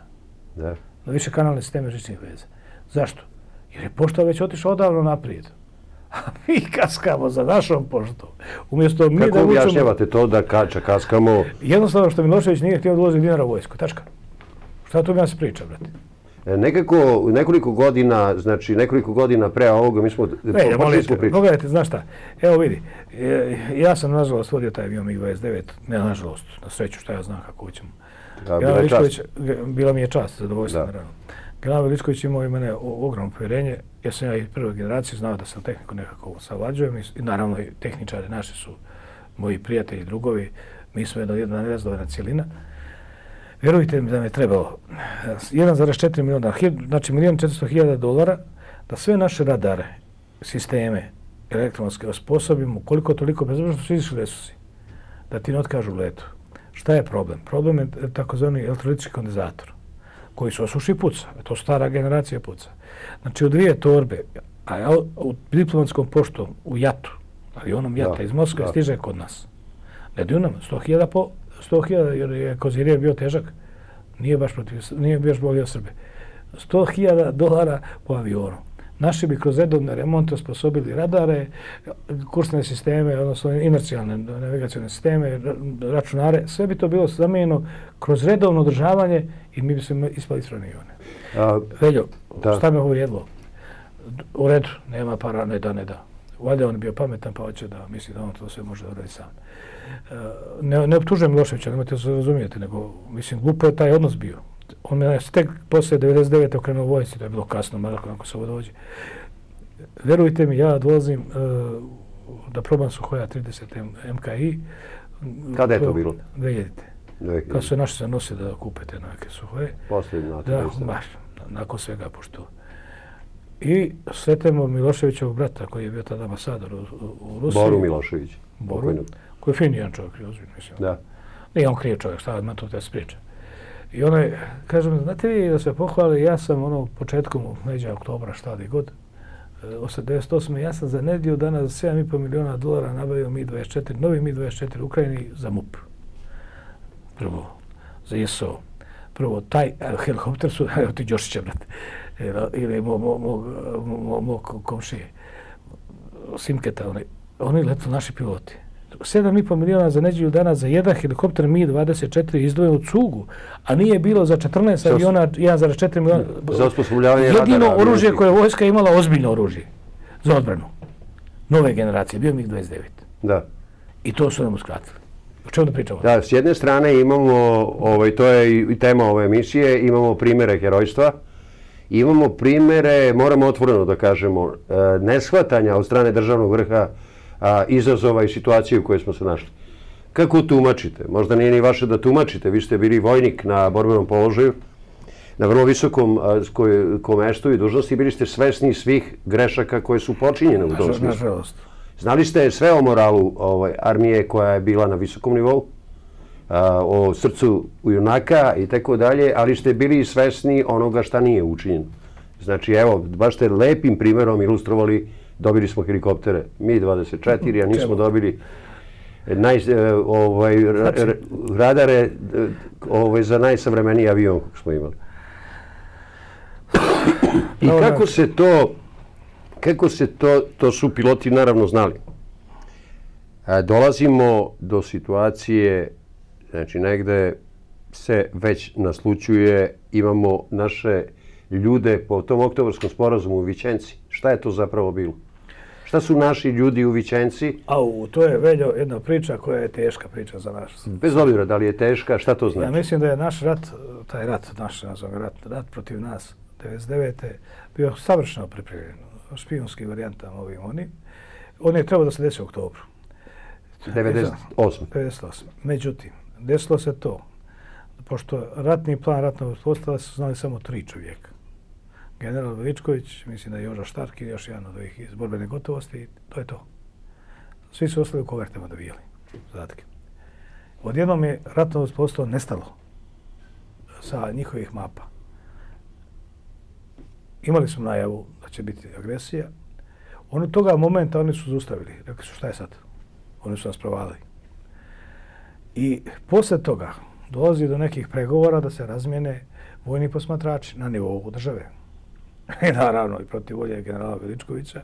Da. Na više kanalne sisteme žičnih veza. Zašto? Jer je pošta već otišla odavno naprijed. A mi kaskamo za našom poštom. Umjesto mi Kako da učemo... objašnjavate to da kača kaskamo? Jednostavno što Milošević nije htio odložiti dinara u vojsku. Tačka. Šta to mi se priča, brate? E, nekako, nekoliko godina, znači nekoliko godina pre ovoga, mi smo ne, počeli molite, smo. Pogledajte, znaš šta, evo vidi, e, ja sam nažalost vodio taj avion MiG-29, ne nažalost, na sreću šta ja znam kako ćemo. Da, je čast. bila mi je čast, zadovoljstvo, naravno. General Veličković imao i mene ogromno povjerenje, ja sam ja i prve generacije znao da sam tehniku nekako savlađujem i naravno i tehničari naši su moji prijatelji i drugovi, mi smo jedna, jedna nerazlovena cijelina. Vjerujte mi da mi je trebalo 1,4 miliona, znači milijon 400 hiljada dolara, da sve naše radare, sisteme elektronske osposobimo koliko toliko bez što su izišli resursi, da ti ne otkažu letu. Šta je problem? Problem je takozvani elektrolitički kondenzator koji se osuši puca. To stara generacija puca. Znači u dvije torbe, a ja u diplomatskom poštom u Jatu, avionom Jata da, iz Moskve, da. stiže kod nas. Ne nam 100.000 po 100.000 jer je Kozirije bio težak, nije baš protiv, nije baš bolio Srbe. 100.000 dolara po avionu. Naši bi kroz redovne remonte osposobili radare, kursne sisteme, odnosno inercijalne navigacijone sisteme, računare, sve bi to bilo zamijenjeno kroz redovno održavanje i mi bi se ispali iz avione. Veljo, da. šta me ovo vrijedilo? U redu, nema para, ne da, ne da. Valjda on bio pametan pa hoće da misli da on to sve može da uradi sam ne, ne optužujem Miloševića, nemojte se razumijeti, nego, mislim, glupo je taj odnos bio. On je tek posle 99. okrenuo vojci, to je bilo kasno, malo kako se ovo dođe. Verujte mi, ja dolazim uh, da probam Suhoja 30 MKI. Kada je to bilo? 2000. Kad su se naši zanose da kupe te neke Suhoje. Posljedno, na Da, baš, nakon svega, pošto I sretemo Miloševićevog brata koji je bio tada ambasador u, u Rusiji. Boru Milošević. Boru koji je fin jedan čovjek, ozbiljno mislim. Da. Nije on kriv čovjek, stavio me to te spriča. I onaj, kažem, znate vi da se pohvali, ja sam ono početkom međa oktobra, šta li god, e, 88. ja sam za nedjelju dana za 7,5 miliona dolara nabavio Mi-24, novi Mi-24 Ukrajini za MUP. Prvo, za ISO. Prvo, taj e, helikopter su, evo ti Đošića, brate, e, ili mog mo, mo, mo, mo, komšije, Simketa, oni, oni letu naši piloti. 7,5 miliona za neđelju dana za jedan helikopter Mi-24 izdvojen u cugu, a nije bilo za 14 aviona 1,4 miliona. Za osposobljavanje radara. Jedino oružje koje je vojska imala ozbiljno oružje za odbranu. Nove generacije, bio MiG-29. Da. I to su nam uskratili. O čemu da pričamo? Da, s jedne strane imamo, ovaj, to je i tema ove emisije, imamo primere herojstva, imamo primere, moramo otvoreno da kažemo, e, neshvatanja od strane državnog vrha a, izazova i situacije u kojoj smo se našli. Kako tumačite? Možda nije ni vaše da tumačite. Vi ste bili vojnik na borbenom položaju, na vrlo visokom komestu i dužnosti. Bili ste svesni svih grešaka koje su počinjene u tom smislu. Znali ste sve o moralu ovaj, armije koja je bila na visokom nivou, a, o srcu junaka i tako dalje, ali ste bili svesni onoga šta nije učinjeno. Znači, evo, baš ste lepim primjerom ilustrovali dobili smo helikoptere Mi-24, a nismo dobili naj, e, ovaj, znači- radare e, ovaj, za najsavremeniji avion kog smo imali. I kako se to, kako se to, to su piloti naravno znali. A, dolazimo do situacije, znači negde se već naslučuje, imamo naše ljude po tom oktobarskom sporazumu u Vićenci. Šta je to zapravo bilo? Šta su naši ljudi u Vićenci? Au, to je veljo jedna priča koja je teška priča za nas. Bez obzira da li je teška, šta to znači? Ja mislim da je naš rat, taj rat, naš nazvam rat, rat protiv nas, 99. bio savršeno pripremljen, špijunski varijantama ovim oni. On je trebao da se desi u oktobru. 98. 98. Međutim, desilo se to, pošto ratni plan ratnog uspostava su znali samo tri čovjeka general Veličković, mislim da je Joža Štarki, još jedan od ovih iz borbene gotovosti, to je to. Svi su ostali u kovertama dobijali zadatke. Odjednom je ratno uspostvo nestalo sa njihovih mapa. Imali su najavu da će biti agresija. Ono toga momenta oni su zustavili. Rekli su šta je sad? Oni su nas provali. I posle toga dolazi do nekih pregovora da se razmijene vojni posmatrači na nivou države. I naravno i protiv volje generala Veličkovića.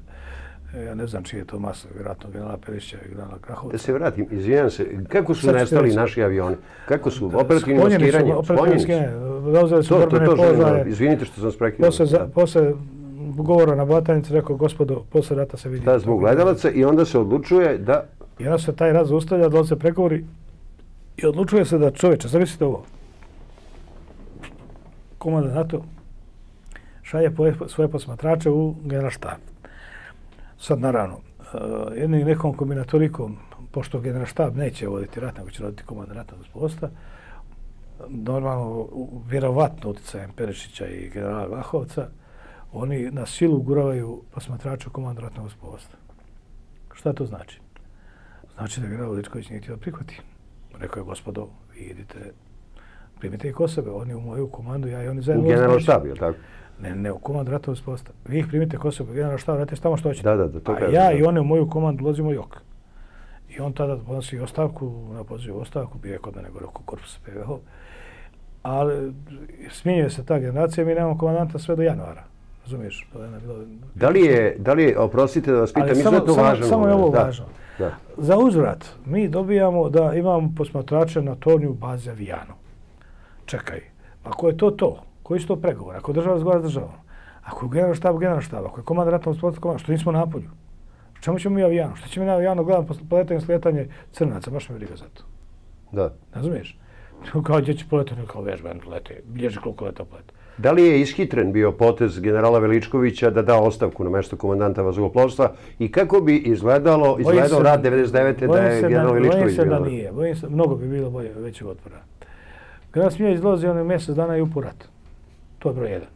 E, ja ne znam čiji je to masno, vjerojatno generala Perišća i generala Krahovca. Da se vratim, izvijem se, kako su nestali naši avioni? Kako su operativni maskiranje? Operativni maskiranje, zauzeli su borbene položaje. Izvinite što sam sprekio. Posle, posle govora na Batanici rekao, gospodo, posle rata se vidi. Da, zbog gledalaca i onda se odlučuje da... I onda se taj rat zaustavlja, dolaze pregovori i odlučuje se da čovječe, zamislite ovo, komanda NATO, šalje svoje posmatrače u generalštab. Sad, naravno, uh, jednim nekom kombinatorikom, pošto generalštab neće voditi rat, nego će roditi komanda ratnog posta, normalno, vjerovatno utjecajem Perešića i generala Vlahovca, oni na silu guravaju posmatrača komanda ratnog posta. Šta to znači? Znači da general Ličković nije htio prihvati. Rekao je, gospodo, vi idite, primite ih osobe, oni u moju komandu, ja i oni zajedno... U generalštab, je tako? Ne, ne, u komandu ratova sposta. Vi ih primite ko se generalno šta, vrate tamo što hoćete. Da, da, da, to A ja i one u moju komandu ulazimo jok. I on tada podnosi ostavku, na pozivu ostavku, bio je kod mene gore oko korpusa PVH. Ali smjenjuje se ta generacija, mi nemamo komandanta sve do januara. Razumiješ? To je bilo... Da li je, da li je, oprostite da vas pitam, izuzetno važno. Samo je ovo da. važno. Da. Za uzvrat, mi dobijamo da imamo posmatrače na tornju baze avijanu. Čekaj, ako je to to, Koji su to pregovori? Ako država razgovara s državom, ako je general štab, general štab, ako je komanda ratnog sporta, komanda, što nismo na polju? Čemu ćemo mi avijano? Što će mi na avijano gledati posle poletanje sletanje crnaca? Baš me briga za to. Da. Razumiješ? kao gdje će poletati, kao vežba, lete, bilježi koliko leta poleta. Da li je ishitren bio potez generala Veličkovića da da ostavku na mjesto komandanta vazduhoplovstva i kako bi izgledalo, izgledao rad 99. da je general Veličković bio? Bojim se da nije. Bojim se, mnogo bi bilo bolje većeg otpora. General Smija izlazi onaj mjesec dana i uporat. To je broj jedan.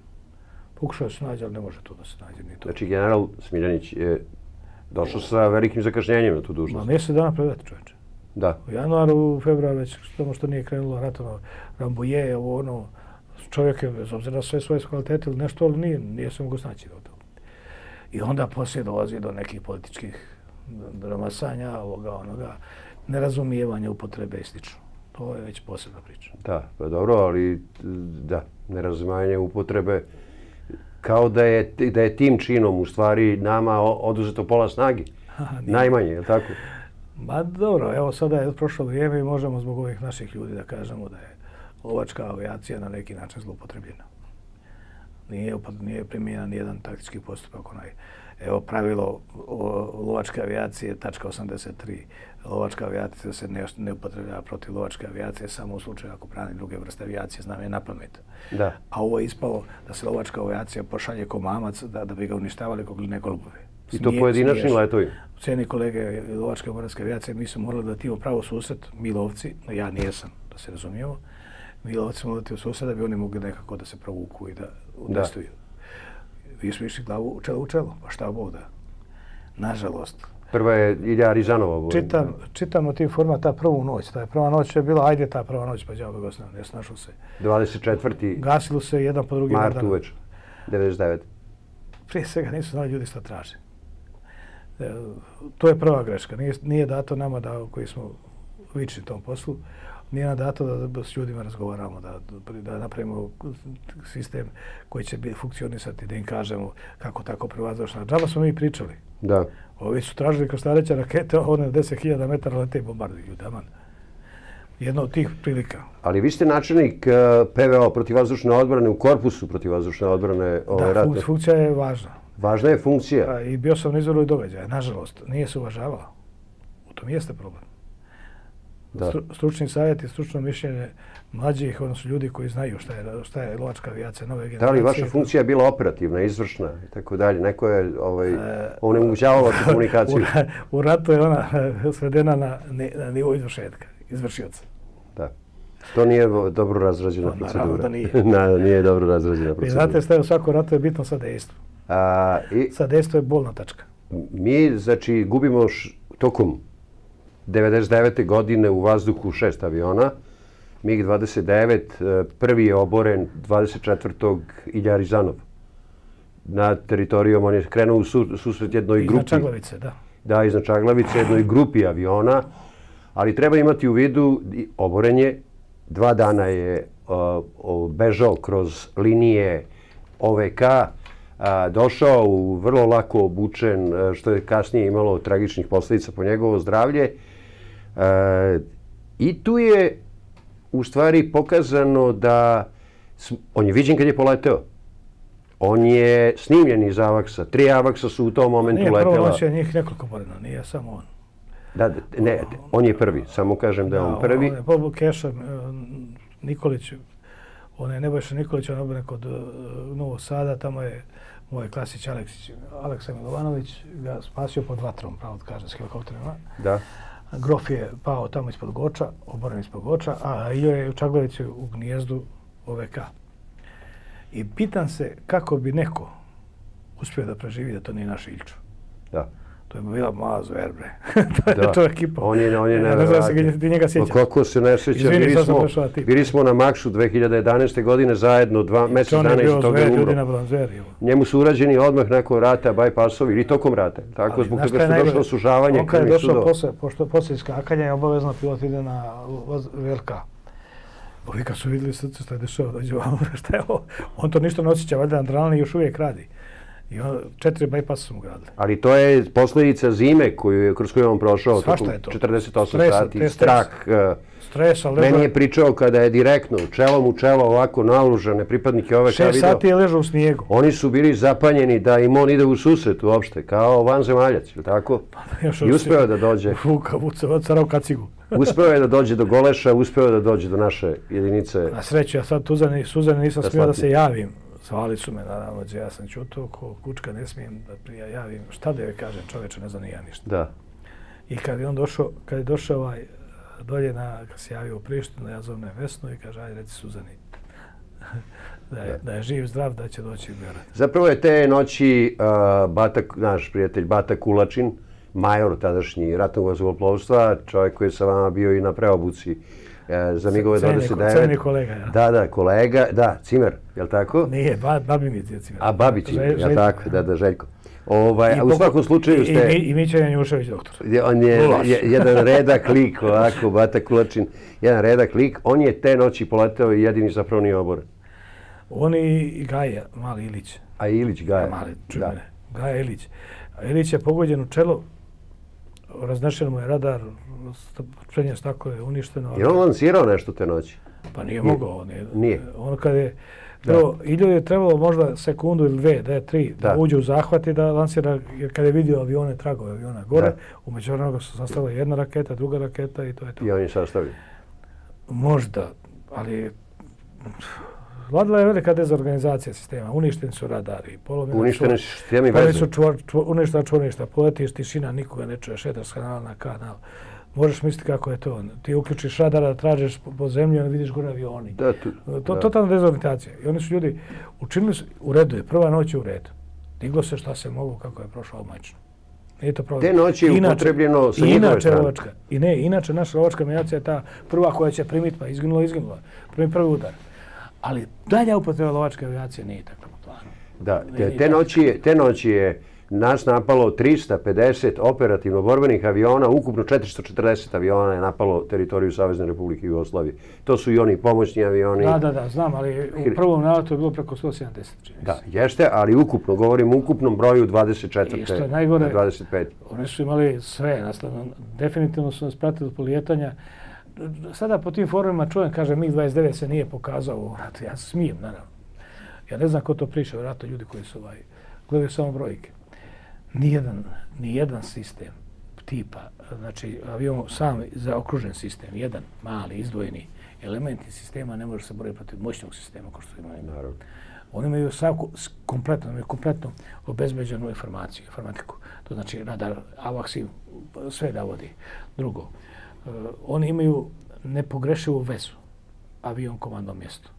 Pokušao se nađe, ali ne može to da se nađe. Ni to. Znači, general Smiljanić je došao sa velikim zakašnjenjem na tu dužnost. Ma mjesec dana predati čovječe. Da. U januaru, u februaru već, samo što nije krenulo ratovno, Rambuje, ovo ono, čovjek je, bez obzira na sve svoje kvalitete ili nešto, ali nije, nije se mogu snaći do toga. I onda poslije dolazi do nekih političkih dramasanja, ovoga, onoga, nerazumijevanja upotrebe i slično. To je već posebna priča. Da, pa dobro, ali da, nerazumijevanje upotrebe kao da je, da je tim činom u stvari nama oduzeto pola snagi. Najmanje, je li tako? Ma dobro, evo sada je prošlo vrijeme i možemo zbog ovih naših ljudi da kažemo da je lovačka avijacija na neki način zlopotrebljena. Nije, nije primjena nijedan taktički postupak. Onaj, evo pravilo lovačke avijacije, tačka 83. Lovačka avijacija se ne, ne upotrebljava protiv lovačke avijacije samo u slučaju ako brani druge vrste avijacije, znam je na pamet. Da. A ovo je ispalo da se lovačka avijacija pošalje ko mamac da, da bi ga uništavali kog ne golubove. I to pojedinačni letovi? Cijeni kolege lovačke oboranske avijacije, mi smo morali da ti pravo susret, mi lovci, no ja nijesam, da se razumijemo, mi lovci smo morali u susret da bi oni mogli nekako da se provuku i da udestuju. Vi smo išli glavu u čelo u čelo, pa šta bo da? Nažalost. Prva je Ilja Rizanova. Čitam, čitam o tim forma, ta prvu noć. Ta prva noć je bila, ajde ta prva noć, pa djavo ga ne snašao se. 24. Gasilo se jedan po drugi. Mart uveč, 99. Prije svega nisu znali ljudi šta traže. E, to je prva greška. Nije, nije dato nama da koji smo vični tom poslu, nije nam dato da, da s ljudima razgovaramo, da, da napravimo sistem koji će funkcionisati, da im kažemo kako tako privazdošna. Džaba smo mi pričali. Da. Ovi su tražili kroz stareća rakete, one 10.000 metara lete i bombarduju ljudi. Aman. Jedna od tih prilika. Ali vi ste načelnik uh, PVO protivazdušne odbrane u korpusu protivazdušne odbrane ove da, Da, funkcija je važna. Važna je funkcija. I bio sam na izvoru i događaja. Nažalost, nije se uvažavala. U tom jeste problem. Da. Stručni savjet i stručno mišljenje mlađih, odnosno ljudi koji znaju šta je, šta je lovačka avijacija nove generacije. Da li vaša funkcija je bila operativna, izvršna i tako dalje? Neko je ovaj, e, onemogućavalo komunikaciju? U, u ratu je ona svedena na, na nivo izvršetka, izvršioca. Da. To nije dobro razrađena to, procedura. Naravno da nije. na, nije dobro razrađena procedura. Vi znate šta je u svakom ratu je bitno sa dejstvom. A, i, sa dejstvo je bolna tačka. Mi, znači, gubimo š, tokom 99. godine u vazduhu šest aviona. MiG-29, e, prvi je oboren 24. Ilja Rizanov. Na teritorijom on je krenuo u susret jednoj grupi. Iznad Čaglavice, da. Da, iznad Čaglavice, jednoj grupi aviona. Ali treba imati u vidu oborenje. Dva dana je uh, bežao kroz linije OVK, a, došao u vrlo lako obučen, što je kasnije imalo tragičnih posljedica po njegovo zdravlje. E, I tu je u stvari pokazano da on je viđen kad je poleteo. On je snimljen iz Avaksa. Tri Avaksa su u tom momentu letela. Nije prvo noć je njih nekoliko porena, nije samo on. Da, ne, on je prvi. Samo kažem da je on prvi. Da, on je Keša, Nikolić, on je Nebojša Nikolić, on je kod uh, Novog Sada, tamo je moj klasić Aleksić, Aleksa Milovanović, ga spasio pod vatrom, pravo da kažem, s helikopterima. Da. Grof je pao tamo ispod Goča, oboren ispod Goča, a Iljo je u Čaglovici u gnijezdu OVK. I pitan se kako bi neko uspio da preživi da to nije naš Ilčo. Da. To je bila mala zver, bre. to je da. to ekipa. On je, on je ne, ne znam se ti njega sjećaš. Kako se ne sjeća, bili, smo, bili smo na Makšu 2011. godine zajedno, dva mjesec dana iz toga umro. Ljudi na zver, Njemu su urađeni odmah nakon rata, bypassovi, ili tokom rata. Tako, Ali, zbog toga su došlo sužavanje. On kad je došao posle, pošto posle iskakanja je obavezno pilot ide na VLK. Ovi kad su vidjeli srce šta je dešao, dođe vam, šta je ovo? On to ništa ne osjeća, valjda adrenalin još uvijek radi. I on, četiri bypassa su mu gradili. Ali to je posljedica zime koju je, kroz koju on prošao. Svašta je to. 48 stresa, sati, strah. Eh, stres, ali Meni je pričao kada je direktno, čelom u čelo, ovako nalužane pripadnike ove Šest sati je ležao u snijegu. Oni su bili zapanjeni da im on ide u susret uopšte, kao vanzemaljac, ili tako? Pa, I uspeo da dođe. Vuka, vuca, vuca, kacigu. uspeo je da dođe do Goleša, uspeo da dođe do naše jedinice. Na sreću, ja sad Tuzani, Suzani nisam smio da se javim Zvali su me, naravno, gdje ja sam čuto, ko kučka ne smijem da prija javim, šta da joj kažem, čoveče, ne znam ni ja ništa. Da. I kad je on došao, kad je došao ovaj, dolje na, kad se javio u Prištinu, ja zovem Vesnu i kaže, ajde, reci Suzani, da, je, da. je živ, zdrav, da će doći u Beograd. Zapravo je te noći uh, Bata, naš prijatelj Bata Kulačin, major tadašnji ratnog vazovoplovstva, čovjek koji je sa vama bio i na preobuci e, za Migove 29. Ceni kolega, ja. Da, da, kolega, da, Cimer, je li tako? Nije, ba, babi mi je Cimer. A babi Cimer, je li tako? Da, da, Željko. Ovaj, a u svakom slučaju ste... I, i, i Mića Janjušević, doktor. On je, je jedan redak lik, ovako, Bata Kulačin, jedan redak lik. On je te noći poletao i jedini zapravo nije oboren. On i Gaja, mali Ilić. A Ilić, Gaja. Mali, čuvene. Gaja Ilić. A Ilić je pogođen u čelo, raznešen mu je radar, prednje staklo je uništeno. Je on lansirao nešto te noći? Pa nije, nije. mogao. On, je, nije. On kad je... Prvo, Ilju je trebalo možda sekundu ili dve, da je tri, da, da uđe u zahvat i da lansira, jer kada je vidio avione, tragove aviona gore, umeđu onoga su sastavila jedna raketa, druga raketa i to je to. I on je sastavio? Možda, ali vladila je velika dezorganizacija sistema. Uništeni su radari. Uništeni su sistemi veze. su čvor, čvor, uništa čvorništa. Poletiš tišina, nikoga ne čuje. Šetaš kanal na kanal. Možeš misliti kako je to. Ti uključiš radara, tražeš po zemlji, onda vidiš gore avioni. Da, tu, to, da. Totalna dezorientacija. I oni su ljudi učinili su, u redu je. Prva noć je u redu. Diglo se šta se mogu, kako je prošao majčno. Nije to problem. Te noći je inače, upotrebljeno sa strane. Lovačka, I ne, inače naša lovačka medijacija je ta prva koja će primiti, pa izginula, izginula. Prvi prvi udar. Ali dalja upotreba lovačke avijacije nije tako na planu. Da, te, te, noći je, te noći je nas napalo 350 operativno borbenih aviona, ukupno 440 aviona je napalo teritoriju Savezne Republike Jugoslavije. To su i oni pomoćni avioni. Da, da, da, znam, ali u prvom naletu je bilo preko 170. Da, jeste, ali ukupno, govorim ukupnom broju 24. I što je najgore, 25. Oni su imali sve, nastavno, definitivno su nas pratili po lijetanja, sada po tim forumima čujem, kaže, MiG-29 se nije pokazao u ratu. Ja smijem, naravno. Ja ne znam ko to u ratu, ljudi koji su ovaj, gledaju samo brojke. Nijedan, nijedan sistem tipa, znači avion sam za okružen sistem, jedan mali, izdvojeni elementi sistema ne može se boriti protiv moćnog sistema kao što imaju. Naravno. Oni imaju svako kompletno, imaju kompletno obezbeđenu informaciju, informatiku. To znači radar, AVAX sve da vodi. Drugo, Eh, oni imaju nepogrešivu vezu avion komando mjesto.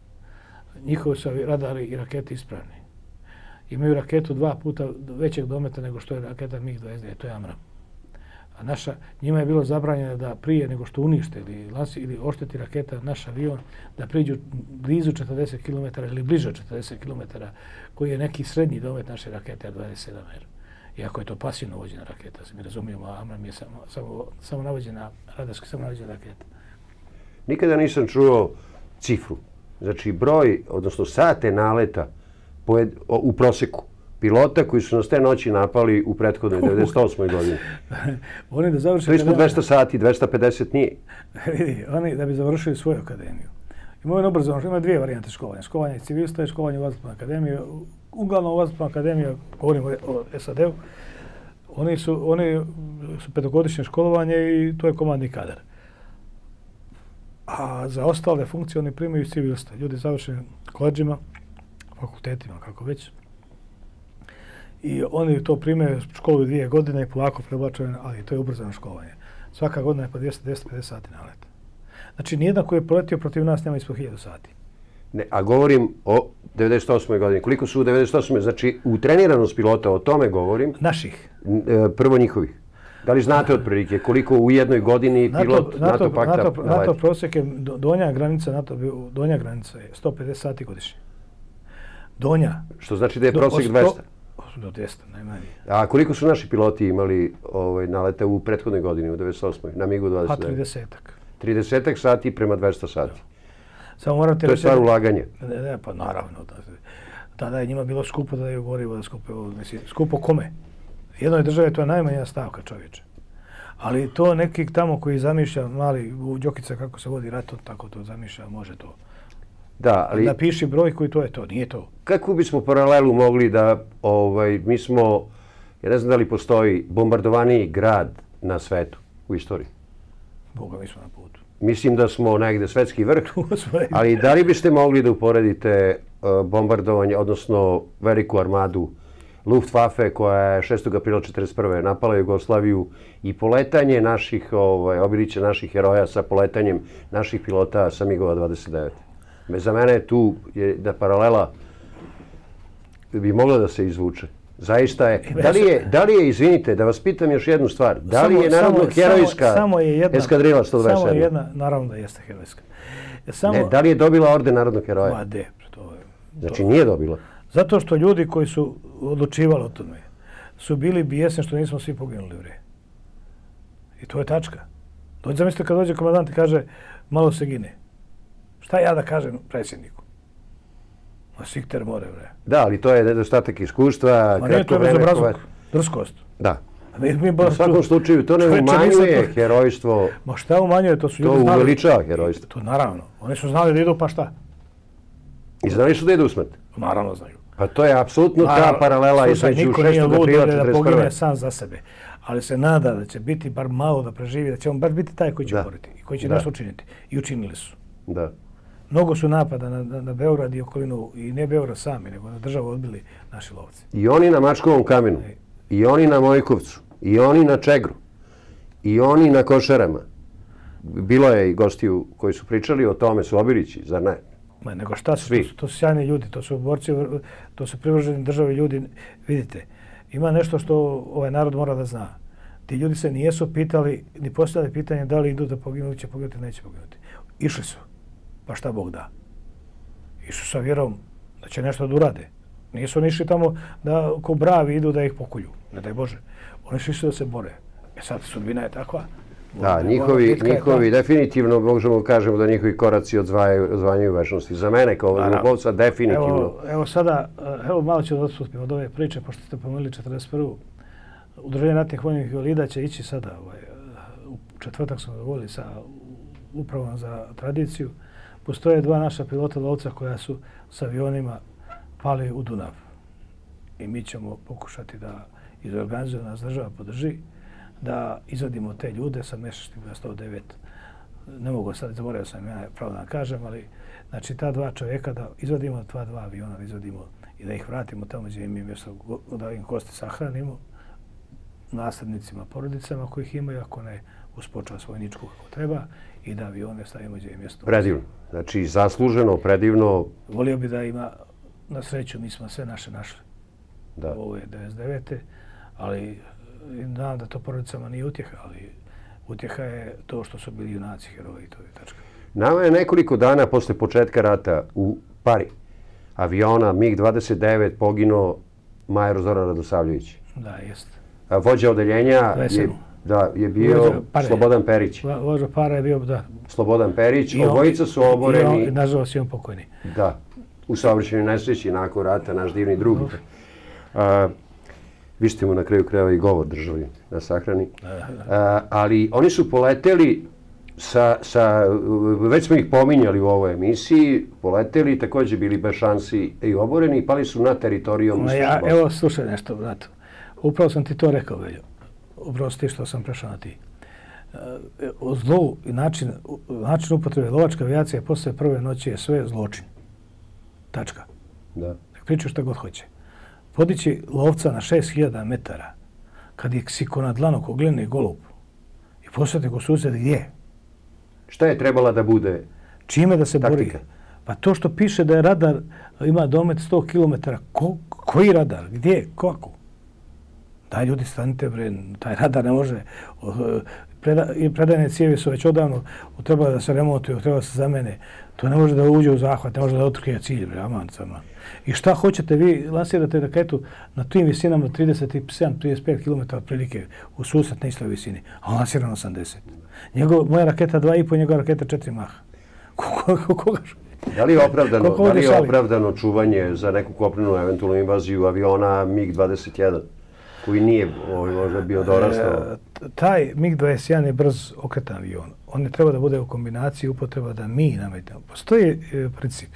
Njihovi su radari i rakete ispravni. Imaju raketu dva puta većeg dometa nego što je raketa MiG-29, to je Amram. A naša, njima je bilo zabranjeno da prije nego što unište ili, lansi, ili ošteti raketa naš avion, da priđu blizu 40 km ili bliže 40 km, koji je neki srednji domet naše rakete, 27 R iako je to pasivno vođena raketa, mi razumijemo, Amram je samo, samo, samo navođena, radarski samo navođena raketa. Nikada nisam čuo cifru, znači broj, odnosno sate naleta pojed, o, u proseku pilota koji su nas te noći napali u prethodnoj 98. godini. oni da završe... To ispod 200 sati, 250 nije. Oni da bi završili svoju akademiju. Imovina obrazovanja ima dvije varijante školovanja. Školovanje civilista i školovanje u Vazdušnu akademiji. uglavnom Vazdušna akademija, govorimo o SAD-u, oni su, oni su petogodišnje školovanje i to je komandni kadar. A za ostale funkcije oni primaju civilista. Ljudi završeni koleđima, fakultetima, kako već. I oni to primaju školu dvije godine i polako preblačaju, ali to je ubrzano školovanje. Svaka godina je po 200-250 sati na let. Znači, nijedan koji je poletio protiv nas nema ispod 1000 sati. Ne, a govorim o 98. godini. Koliko su u 98. Znači, u treniranost pilota, o tome govorim. Naših? E, prvo njihovih. Da li znate otprilike koliko u jednoj godini pilot NATO, NATO, NATO pakta NATO, NATO prosjek je donja granica, NATO, donja granica je 150 sati godišnje. Donja. Što znači da je prosjek 200? Do 200, najmanje. A koliko su naši piloti imali ovaj, nalete u prethodnoj godini, u 98. na MIG-u 29? Pa 30-ak. 30-ak sati prema 200 sati. Samo moram te to je stvar ulaganja. Ne, ne, pa naravno. Da, tada je njima bilo skupo da je gorivo, da skupe, mislim, skupo kome? Jednoj države to je najmanja stavka čovječe. Ali to neki tamo koji zamišlja, mali u Đokica kako se vodi rat, tako to zamišlja, može to. Da, ali... Napiši broj koji to je to, nije to. Kako bismo paralelu mogli da, ovaj, mi smo, ja ne znam da li postoji bombardovaniji grad na svetu u istoriji? Boga, mi smo na putu mislim da smo negde svetski vrh, ali da li biste mogli da uporedite e, bombardovanje, odnosno veliku armadu Luftwaffe koja je 6. aprila 1941. napala Jugoslaviju i poletanje naših, ovaj, obiliće naših heroja sa poletanjem naših pilota sa MIG-ova 29. Me za mene tu je da paralela bi mogla da se izvuče. Zaista je. Da li je, da li je, izvinite, da vas pitam još jednu stvar, da li je narodno samo, herojska samo, samo je jedna, eskadrila 127? Samo je jedna, naravno da jeste herojska. Samo, ne, da li je dobila orden narodnog heroja? Ma de, to je. Znači nije dobila? Zato što ljudi koji su odlučivali o tome su bili bijesni što nismo svi poginuli vre. I to je tačka. Dođe, zamislite kad dođe komandant i kaže malo se gine. Šta ja da kažem predsjedniku? Ma sikter more, bre. Da, ali to je nedostatak iskustva. Ma nije to je bezobrazok, drskost. Da. Mi, mi U svakom slučaju to ne umanjuje to... herojstvo. Ma šta umanjuje, to su ljudi znali. To uveličava herojstvo. To naravno. Oni su znali da idu, pa šta? I znali su da idu u smrt? Naravno znaju. Pa to je apsolutno ta paralela između 6. aprila 1941. Niko nije lud da pogine sam za sebe. Ali se nada da će biti bar malo da preživi, da će on bar biti taj koji će da. boriti i koji će da. nešto učiniti. I učinili su. Da. Mnogo su napada na, na, na Beograd i okolinu, i ne Beograd sami, nego na državu odbili naši lovci. I oni na Mačkovom kamenu, e. i oni na Mojkovcu, i oni na Čegru, i oni na Košarama. Bilo je i gostiju koji su pričali o tome, su Obirići, zar ne? Ma, nego šta su, Svi. to su, to su sjajni ljudi, to su borci, to su privrženi državi ljudi. Vidite, ima nešto što ovaj narod mora da zna. Ti ljudi se nijesu pitali, ni postavili pitanje da li idu da poginu, će poginuti, neće poginuti. Išli su pa šta Bog da. Išli sa vjerom da će nešto da urade. Nisu nišli tamo da ko bravi idu da ih pokulju. Ne daj Bože. Oni su išli da se bore. E sad sudbina je takva. Da, njihovi, njihovi definitivno, možemo kažemo da njihovi koraci odzvajaju, odzvanjaju večnosti. Za mene kao zvukovca definitivno. Evo, evo sada, evo malo ću da odstupim od ove priče, pošto ste pomenuli 41. Udruženje ratnih vojnih violida će ići sada, ovaj, u četvrtak smo dovoljili sa upravom za tradiciju postoje dva naša pilota lovca koja su s avionima pali u Dunav. I mi ćemo pokušati da iz organizacija nas država podrži, da izvadimo te ljude sa mešaštima na 109. Ne mogu sad, zaboravio sam ja pravo da kažem, ali znači ta dva čovjeka da izvadimo dva, dva aviona, da izvadimo i da ih vratimo tamo gdje im je mjesto, da im kosti sahranimo nasljednicima, porodicama kojih imaju, ako ne uspočava svojničku kako treba i da avione stavimo gdje je mjesto. Predivno. Znači, zasluženo, predivno. Volio bi da ima, na sreću, mi smo sve naše našli. Da. Ovo je 99. Ali, znam da to porodicama nije utjeha, ali utjeha je to što su bili junaci, heroji, to je tačka. Nama je nekoliko dana posle početka rata u Pari aviona MiG-29 pogino Majer Zoran Radosavljević. Da, jeste. Vođa odeljenja je Da, je bio pare, Slobodan Perić. Voža para je bio, da. Slobodan Perić, I obojica su oboreni. I nažalost je on pokojni. Da, u saobraćenju nesreći nakon rata, naš divni drugi. A, vi ste mu na kraju kreva i govor držali na sahrani. A, ali oni su poleteli sa, sa, već smo ih pominjali u ovoj emisiji, poleteli, također bili bez šansi i oboreni, i pali su na teritorijom. Ja, evo, slušaj nešto, bratu. Upravo sam ti to rekao, Veljo oprosti što sam prešao na ti. E, o zlu i način, način upotrebe lovačke avijacije posle prve noći je sve zločin. Tačka. Da. Priču što god hoće. Podići lovca na 6000 metara, kad je ksiko na dlanu koglene golub, i poslati go susjed gdje? Šta je trebala da bude Čime da se taktika? bori? Pa to što piše da je radar ima domet 100 km, ko, koji radar? Gdje? Kako? Daj ljudi stanite, bre, taj radar ne može, preda, predajne cijevi su već odavno, treba da se remontuju, treba da se zamene, to ne može da uđe u zahvat, ne može da otrkije cilj, bre, amancama. I šta hoćete, vi lansirate raketu na tim visinama 37-35 km prilike u susret na istoj visini, a on lansira na 80. Njegov, moja raketa 2,5, njegova raketa 4 maha. Koga Da li je opravdano, da li je opravdano čuvanje za neku kopnenu eventualnu invaziju aviona MiG-21? Koji nije ovaj, možda bio dorastao? E, taj MiG-21 je brz okretan avion. On ne treba da bude u kombinaciji upotreba da mi nametimo. Postoji e, princip,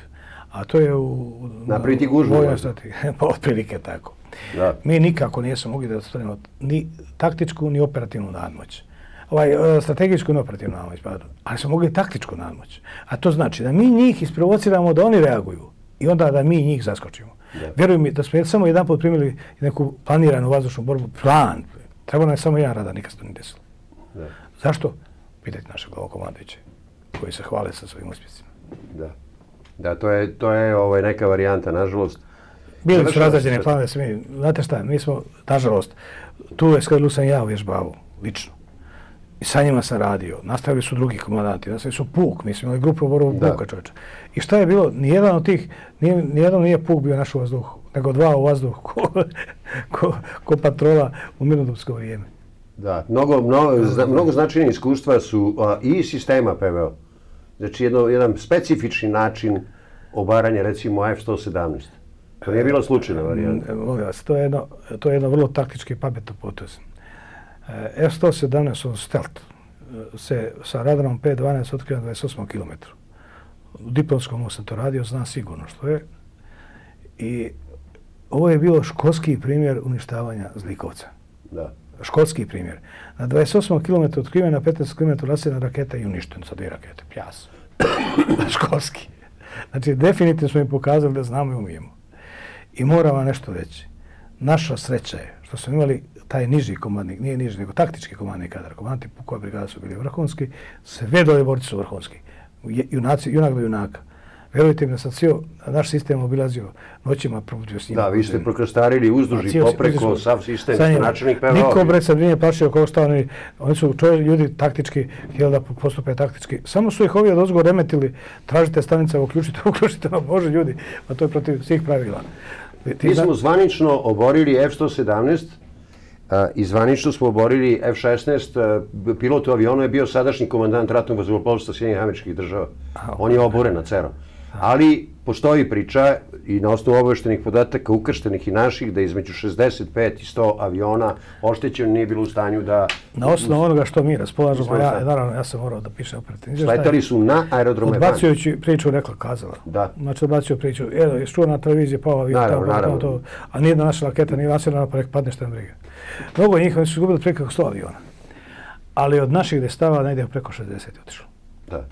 a to je u... Napriti gužbu. Vojnoj strategiji. Pa otprilike tako. Da. Mi nikako nijesmo mogli da ostvarimo ni taktičku, ni operativnu nadmoć. Ovaj, e, strategijsku i operativnu nadmoć, pardon. Ali smo mogli taktičku nadmoć. A to znači da mi njih isprovociramo da oni reaguju i onda da mi njih zaskočimo. Vjeruj mi da smo samo jedan put primili neku planiranu vazdušnu borbu, plan, treba nam je samo jedan radar, nikad se to ne desilo. Da. Zašto? Pitajte našeg glavokomandića koji se hvale sa svojim uspjesima. Da. Da, to je, to je ovaj, neka varijanta, nažalost. Bili su planovi, svi, znate šta, mi smo, nažalost, tu je skrenuo sam ja u lično. I sa njima sam radio. Nastavili su drugi komandanti, nastavili su puk, mi smo imali grupu borovog Da. puka čovječa. I šta je bilo, nijedan od tih, nije, nijedan nije puk bio naš u vazduhu, nego dva u vazduhu, ko, ko, ko patrola u mirnodopsko vrijeme. Da, mnogo, mnogo, zna, mnogo značajne iskustva su a, i sistema PVO. Znači, jedno, jedan specifični način obaranja, recimo, F-117. To nije bila slučajna varijanta. Mm, Molim vas, to je jedno, to je jedno vrlo taktički pametno potez. E, F-117 on stealth e, se sa radarom P-12 otkriva na 28 km. U diplomskom sam to radio, znam sigurno što je. I ovo je bilo školski primjer uništavanja zlikovca. Da. Školski primjer. Na 28 km otkrivena, na 15 km lasena raketa i uništena sa dvije rakete. Pjas. školski. Znači, definitivno smo im pokazali da znamo i umijemo. I moram vam nešto reći. Naša sreća je što smo imali taj niži komandnik, nije niži, nego taktički komandni kadar. Komandanti pukova brigada su bili vrhunski, sve dole borci su vrhunski. Junaci, junak do junaka. Verujte mi da sam cijel naš sistem obilazio noćima probudio s njima. Da, vi ste prokrastarili uzduž i Cijel- popreko sav sistem, sa ste njima. načelnik PVO. Niko bre sad nije plašio kao šta oni, oni su čovjek, ljudi taktički, htjeli da postupe taktički. Samo su ih ovi od ozgo remetili, tražite stanice, uključite, uključite, ma bože ljudi, a to je protiv svih pravila. Ti Mi smo zvanično oborili F-117 a, i zvanično smo oborili F-16. a, b- Pilot u avionu je bio sadašnji komandant ratnog vazduhoplovstva Sjedinjenih američkih država. On je oboren na CERO. Ali postoji priča i na osnovu obaveštenih podataka ukrštenih i naših da između 65 i 100 aviona oštećeno nije bilo u stanju da Na osnovu onoga što mi raspolažemo, ja, naravno, ja sam morao da pišem operativni izvještaj. sletali su na aerodrome van. Odbacujući priču rekla kazala. Da. Znači odbacio priču. Evo, je čuo na televiziji pao avion, Naravno, tamo, naravno. To, a nije da naša raketa nije lansirana, pa nek padne što je briga. Mnogo njih su izgubili preko 100 aviona. Ali od naših destava negdje preko 60 je otišlo. Da.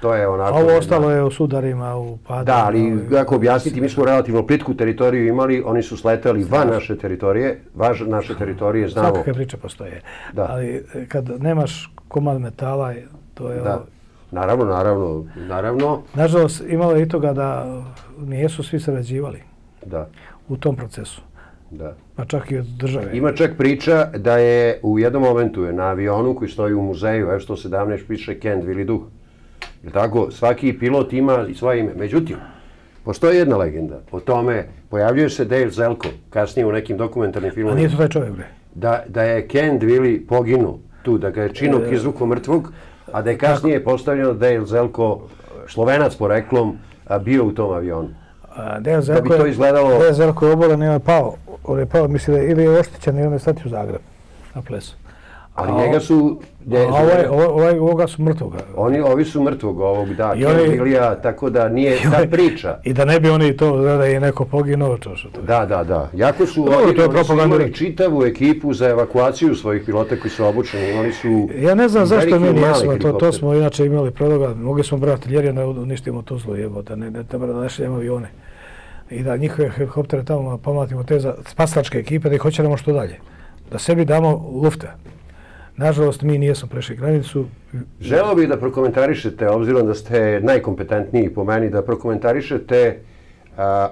To je onako... A ovo ostalo je u sudarima, u padanju. Da, ali kako objasniti, mi smo relativno plitku teritoriju imali, oni su sletali van naše teritorije, važ naše teritorije, znamo. Svakakve priče postoje. Da. Ali e, kad nemaš komad metala, to je... Da. ovo- Naravno, naravno, naravno, Nažalost, imalo je i toga da nijesu svi sarađivali da, u tom procesu. da. Pa čak i od države. Ima čak priča da je u jednom momentu je na avionu koji stoji u muzeju F-117 piše Kent Vili Duh. Jer tako, svaki pilot ima i svoje ime. Međutim, postoji jedna legenda o tome, pojavljuje se Dale Zelko, kasnije u nekim dokumentarnim A filmovima. nije to taj čovjek, bre. da, da je Ken Willy poginuo tu, da ga je činok E, izvuko mrtvog, a da je kasnije postavljeno da je Zelko, slovenac poreklom, a, bio u tom avionu. A, Dejan Zelko bi to je- izgledalo- Dejan Zelko je obolen i on je pao. On je pao, misli da ili je oštećen ili on je stati u Zagreb na plesu. Ali A njega su... A nje- ovaj, ovaj, ovaj, ovoga su mrtvoga. Oni, ovi su mrtvog ovog, da, I Ken tako da nije ta priča. I da ne bi oni to, da je neko poginuo, to što to je. Da, da, da. Jako su Dobro, oni, to je oni su imali čitavu ekipu za evakuaciju svojih pilota koji su obučeni. Oni su... Ja ne znam zašto mi i nismo, to, to smo inače imali prodoga, mogli smo brati artiljerije da uništimo Tuzlu, jebo, da ne, ne treba da našljemo avione. I da njihove helikoptere tamo pomlatimo te za spaslačke ekipe, da ih hoćemo što dalje. Da sebi damo lufta. Nažalost, mi nijesmo prešli granicu. Želeo bih da prokomentarišete, obzirom da ste najkompetentniji po meni, da prokomentarišete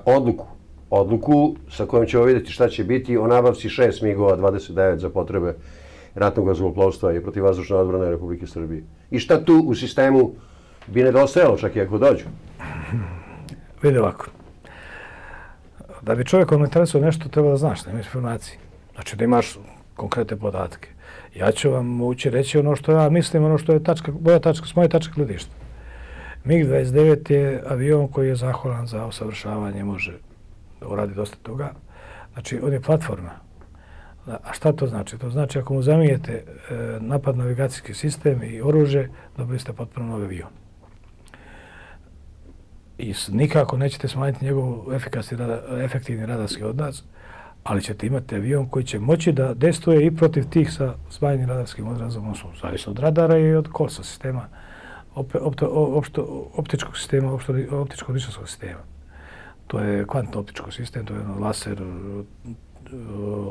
odluku. Odluku sa kojom ćemo vidjeti šta će biti o nabavci 6 MIG-ova 29 za potrebe ratnog vazduhoplovstva i protivvazdušne odbrane Republike Srbije. I šta tu u sistemu bi nedostajalo čak i ako dođu? Vidi ovako. Da bi čovjek komentarisao nešto, treba da znaš, da imaš informacije. Znači da imaš konkretne podatke. Ja ću vam moći reći ono što ja mislim, ono što je tačka, moja tačka, s moje tačke gledišta. MiG-29 je avion koji je zahvalan za usavršavanje, može da uradi dosta toga. Znači, on je platforma. A šta to znači? To znači ako mu zamijete e, napad navigacijski sistem i oružje, dobili ste potpuno novi avion i nikako nećete smanjiti njegov efikasni, rada, efektivni radarski odraz, ali ćete imati avion koji će moći da destuje i protiv tih sa smanjenim radarskim odrazom, odnosno zavisno od radara i od kolsa sistema, op, opto, opšto, optičkog sistema, opšto, optičkog ničanskog sistema. To je kvantno optičko sistem, to je ono laser,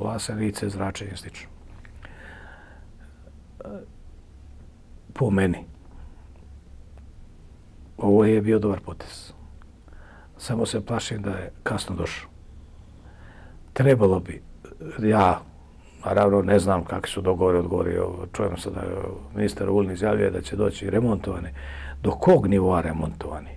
laser, lice, zračenje slično. Po meni, ovo je bio dobar potez. Samo se plašim da je kasno došao. trebalo bi, ja naravno ne znam kakvi su dogovori odgovorio, čujem se da je ministar Ulin izjavio da će doći remontovani. Do kog nivoa remontovani?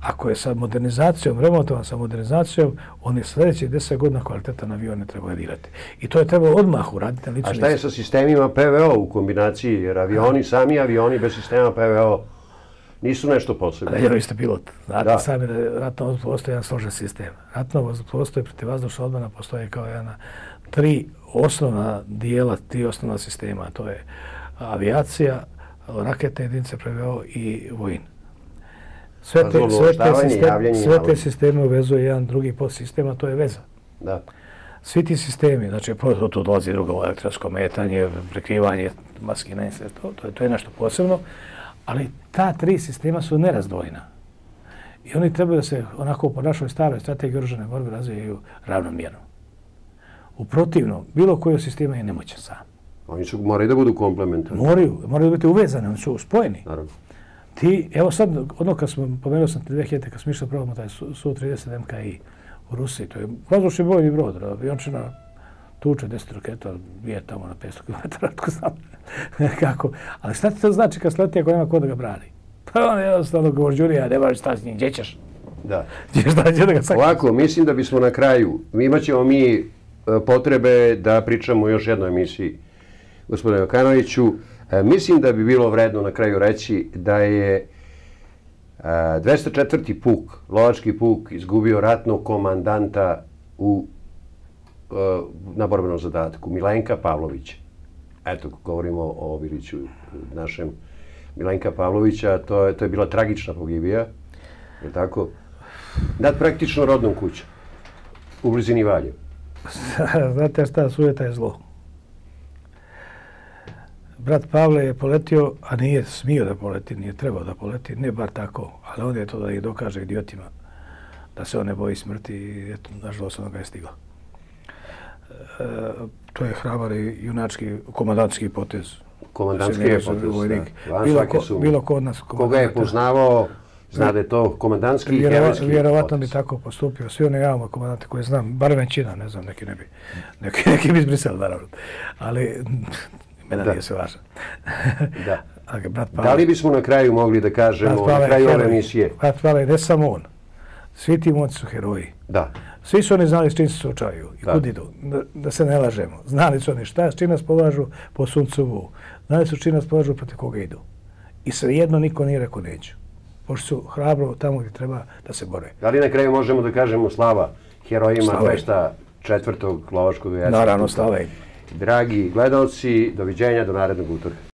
Ako je sa modernizacijom, remontovan sa modernizacijom, oni sljedećih deset godina kvaliteta na avione treba dirati. I to je trebalo odmah uraditi na licu. A šta je sa sistemima PVO u kombinaciji? Jer avioni, sami avioni bez sistema PVO nisu nešto posebno. Ja, vi ste pilot. Znate da. sami da ratno vozilo postoji jedan složen sistem. Ratno vozilo postoji protiv odmana, postoje kao jedna tri osnovna dijela, tri osnovna sistema. To je avijacija, rakete, jedinice PVO i vojn. Sve te, sve te, sistem, sve te sisteme uvezuje jedan drugi podsistem, a to je veza. Da. Svi ti sistemi, znači tu dolazi drugo elektronsko metanje, prekrivanje maski na to, to, je, to je nešto posebno, ali ta tri sistema su nerazdvojna. I oni trebaju da se onako po našoj staroj strategiji oružane borbe razvijaju ravnomjerno. U protivno, bilo koji sistema je nemoćan sam. Oni su, moraju da budu komplementarni. Moraju, moraju da biti uvezani, oni su spojeni. Naravno. Ti, evo sad, ono kad smo, pomenuo sam te 2000, kad smo išli probamo taj Su-30 MKI u Rusiji, to je vazdušni bojni brod, aviončina tuče 10 raketa, bije tamo na 500 km, tko znam kako. Ali šta ti to znači kad sleti ako nema ko da ga brani? Pa on jednostavno govor Đurija, ne baš šta s njim, gdje ćeš? Da. Gdje šta će da ga sakriš? Ovako, mislim da bismo na kraju, mi imat ćemo mi e, potrebe da pričamo još jednoj emisiji, gospodine Jokanoviću, E, mislim da bi bilo vredno na kraju reći da je 204. E, puk, lovački puk, izgubio ratnog komandanta u, Eh, na borbenom zadatku, Milenka Pavlović. Eto, govorimo o Viliću našem Milenka Pavlovića, to je, to je bila tragična pogibija, je tako? Nad praktično rodnom kućom, u blizini Valje. Znate šta, sujeta je zlo brat Pavle je poletio, a nije smio da poleti, nije trebao da poleti, ne bar tako, ali on je to da ih dokaže idiotima da se on ne boji smrti i eto, nažalost ono ga je stigao. To je hrabar i junački komandantski potez. Komandantski je potez, da. Bilo, ko, bilo ko od nas Koga je poznavao, zna da je to komandantski i herojski Vjerovatno bi tako postupio. Svi oni javamo komandante koje znam, bar većina, ne znam, neki ne bi, neki, neki bi izbrisali, naravno. Ali Mena da. nije se važan. da. Ali, brat Pavle, da li bismo na kraju mogli da kažemo, na kraju ove emisije? Brat Pavle, ne samo on. Svi ti moci su heroji. Da. Svi su oni znali s čim se suočavaju i kud idu, da, da se ne lažemo. Znali su oni šta, s čim nas polažu po suncovu. Znali su s čim nas polažu protiv koga idu. I sve jedno niko nije rekao neću. Pošto su hrabro tamo gdje treba da se bore. Da li na kraju možemo da kažemo slava herojima 204. lovačkog vječnika? Naravno, slava im. Dragi gledalci, doviđenja do narednog utorka.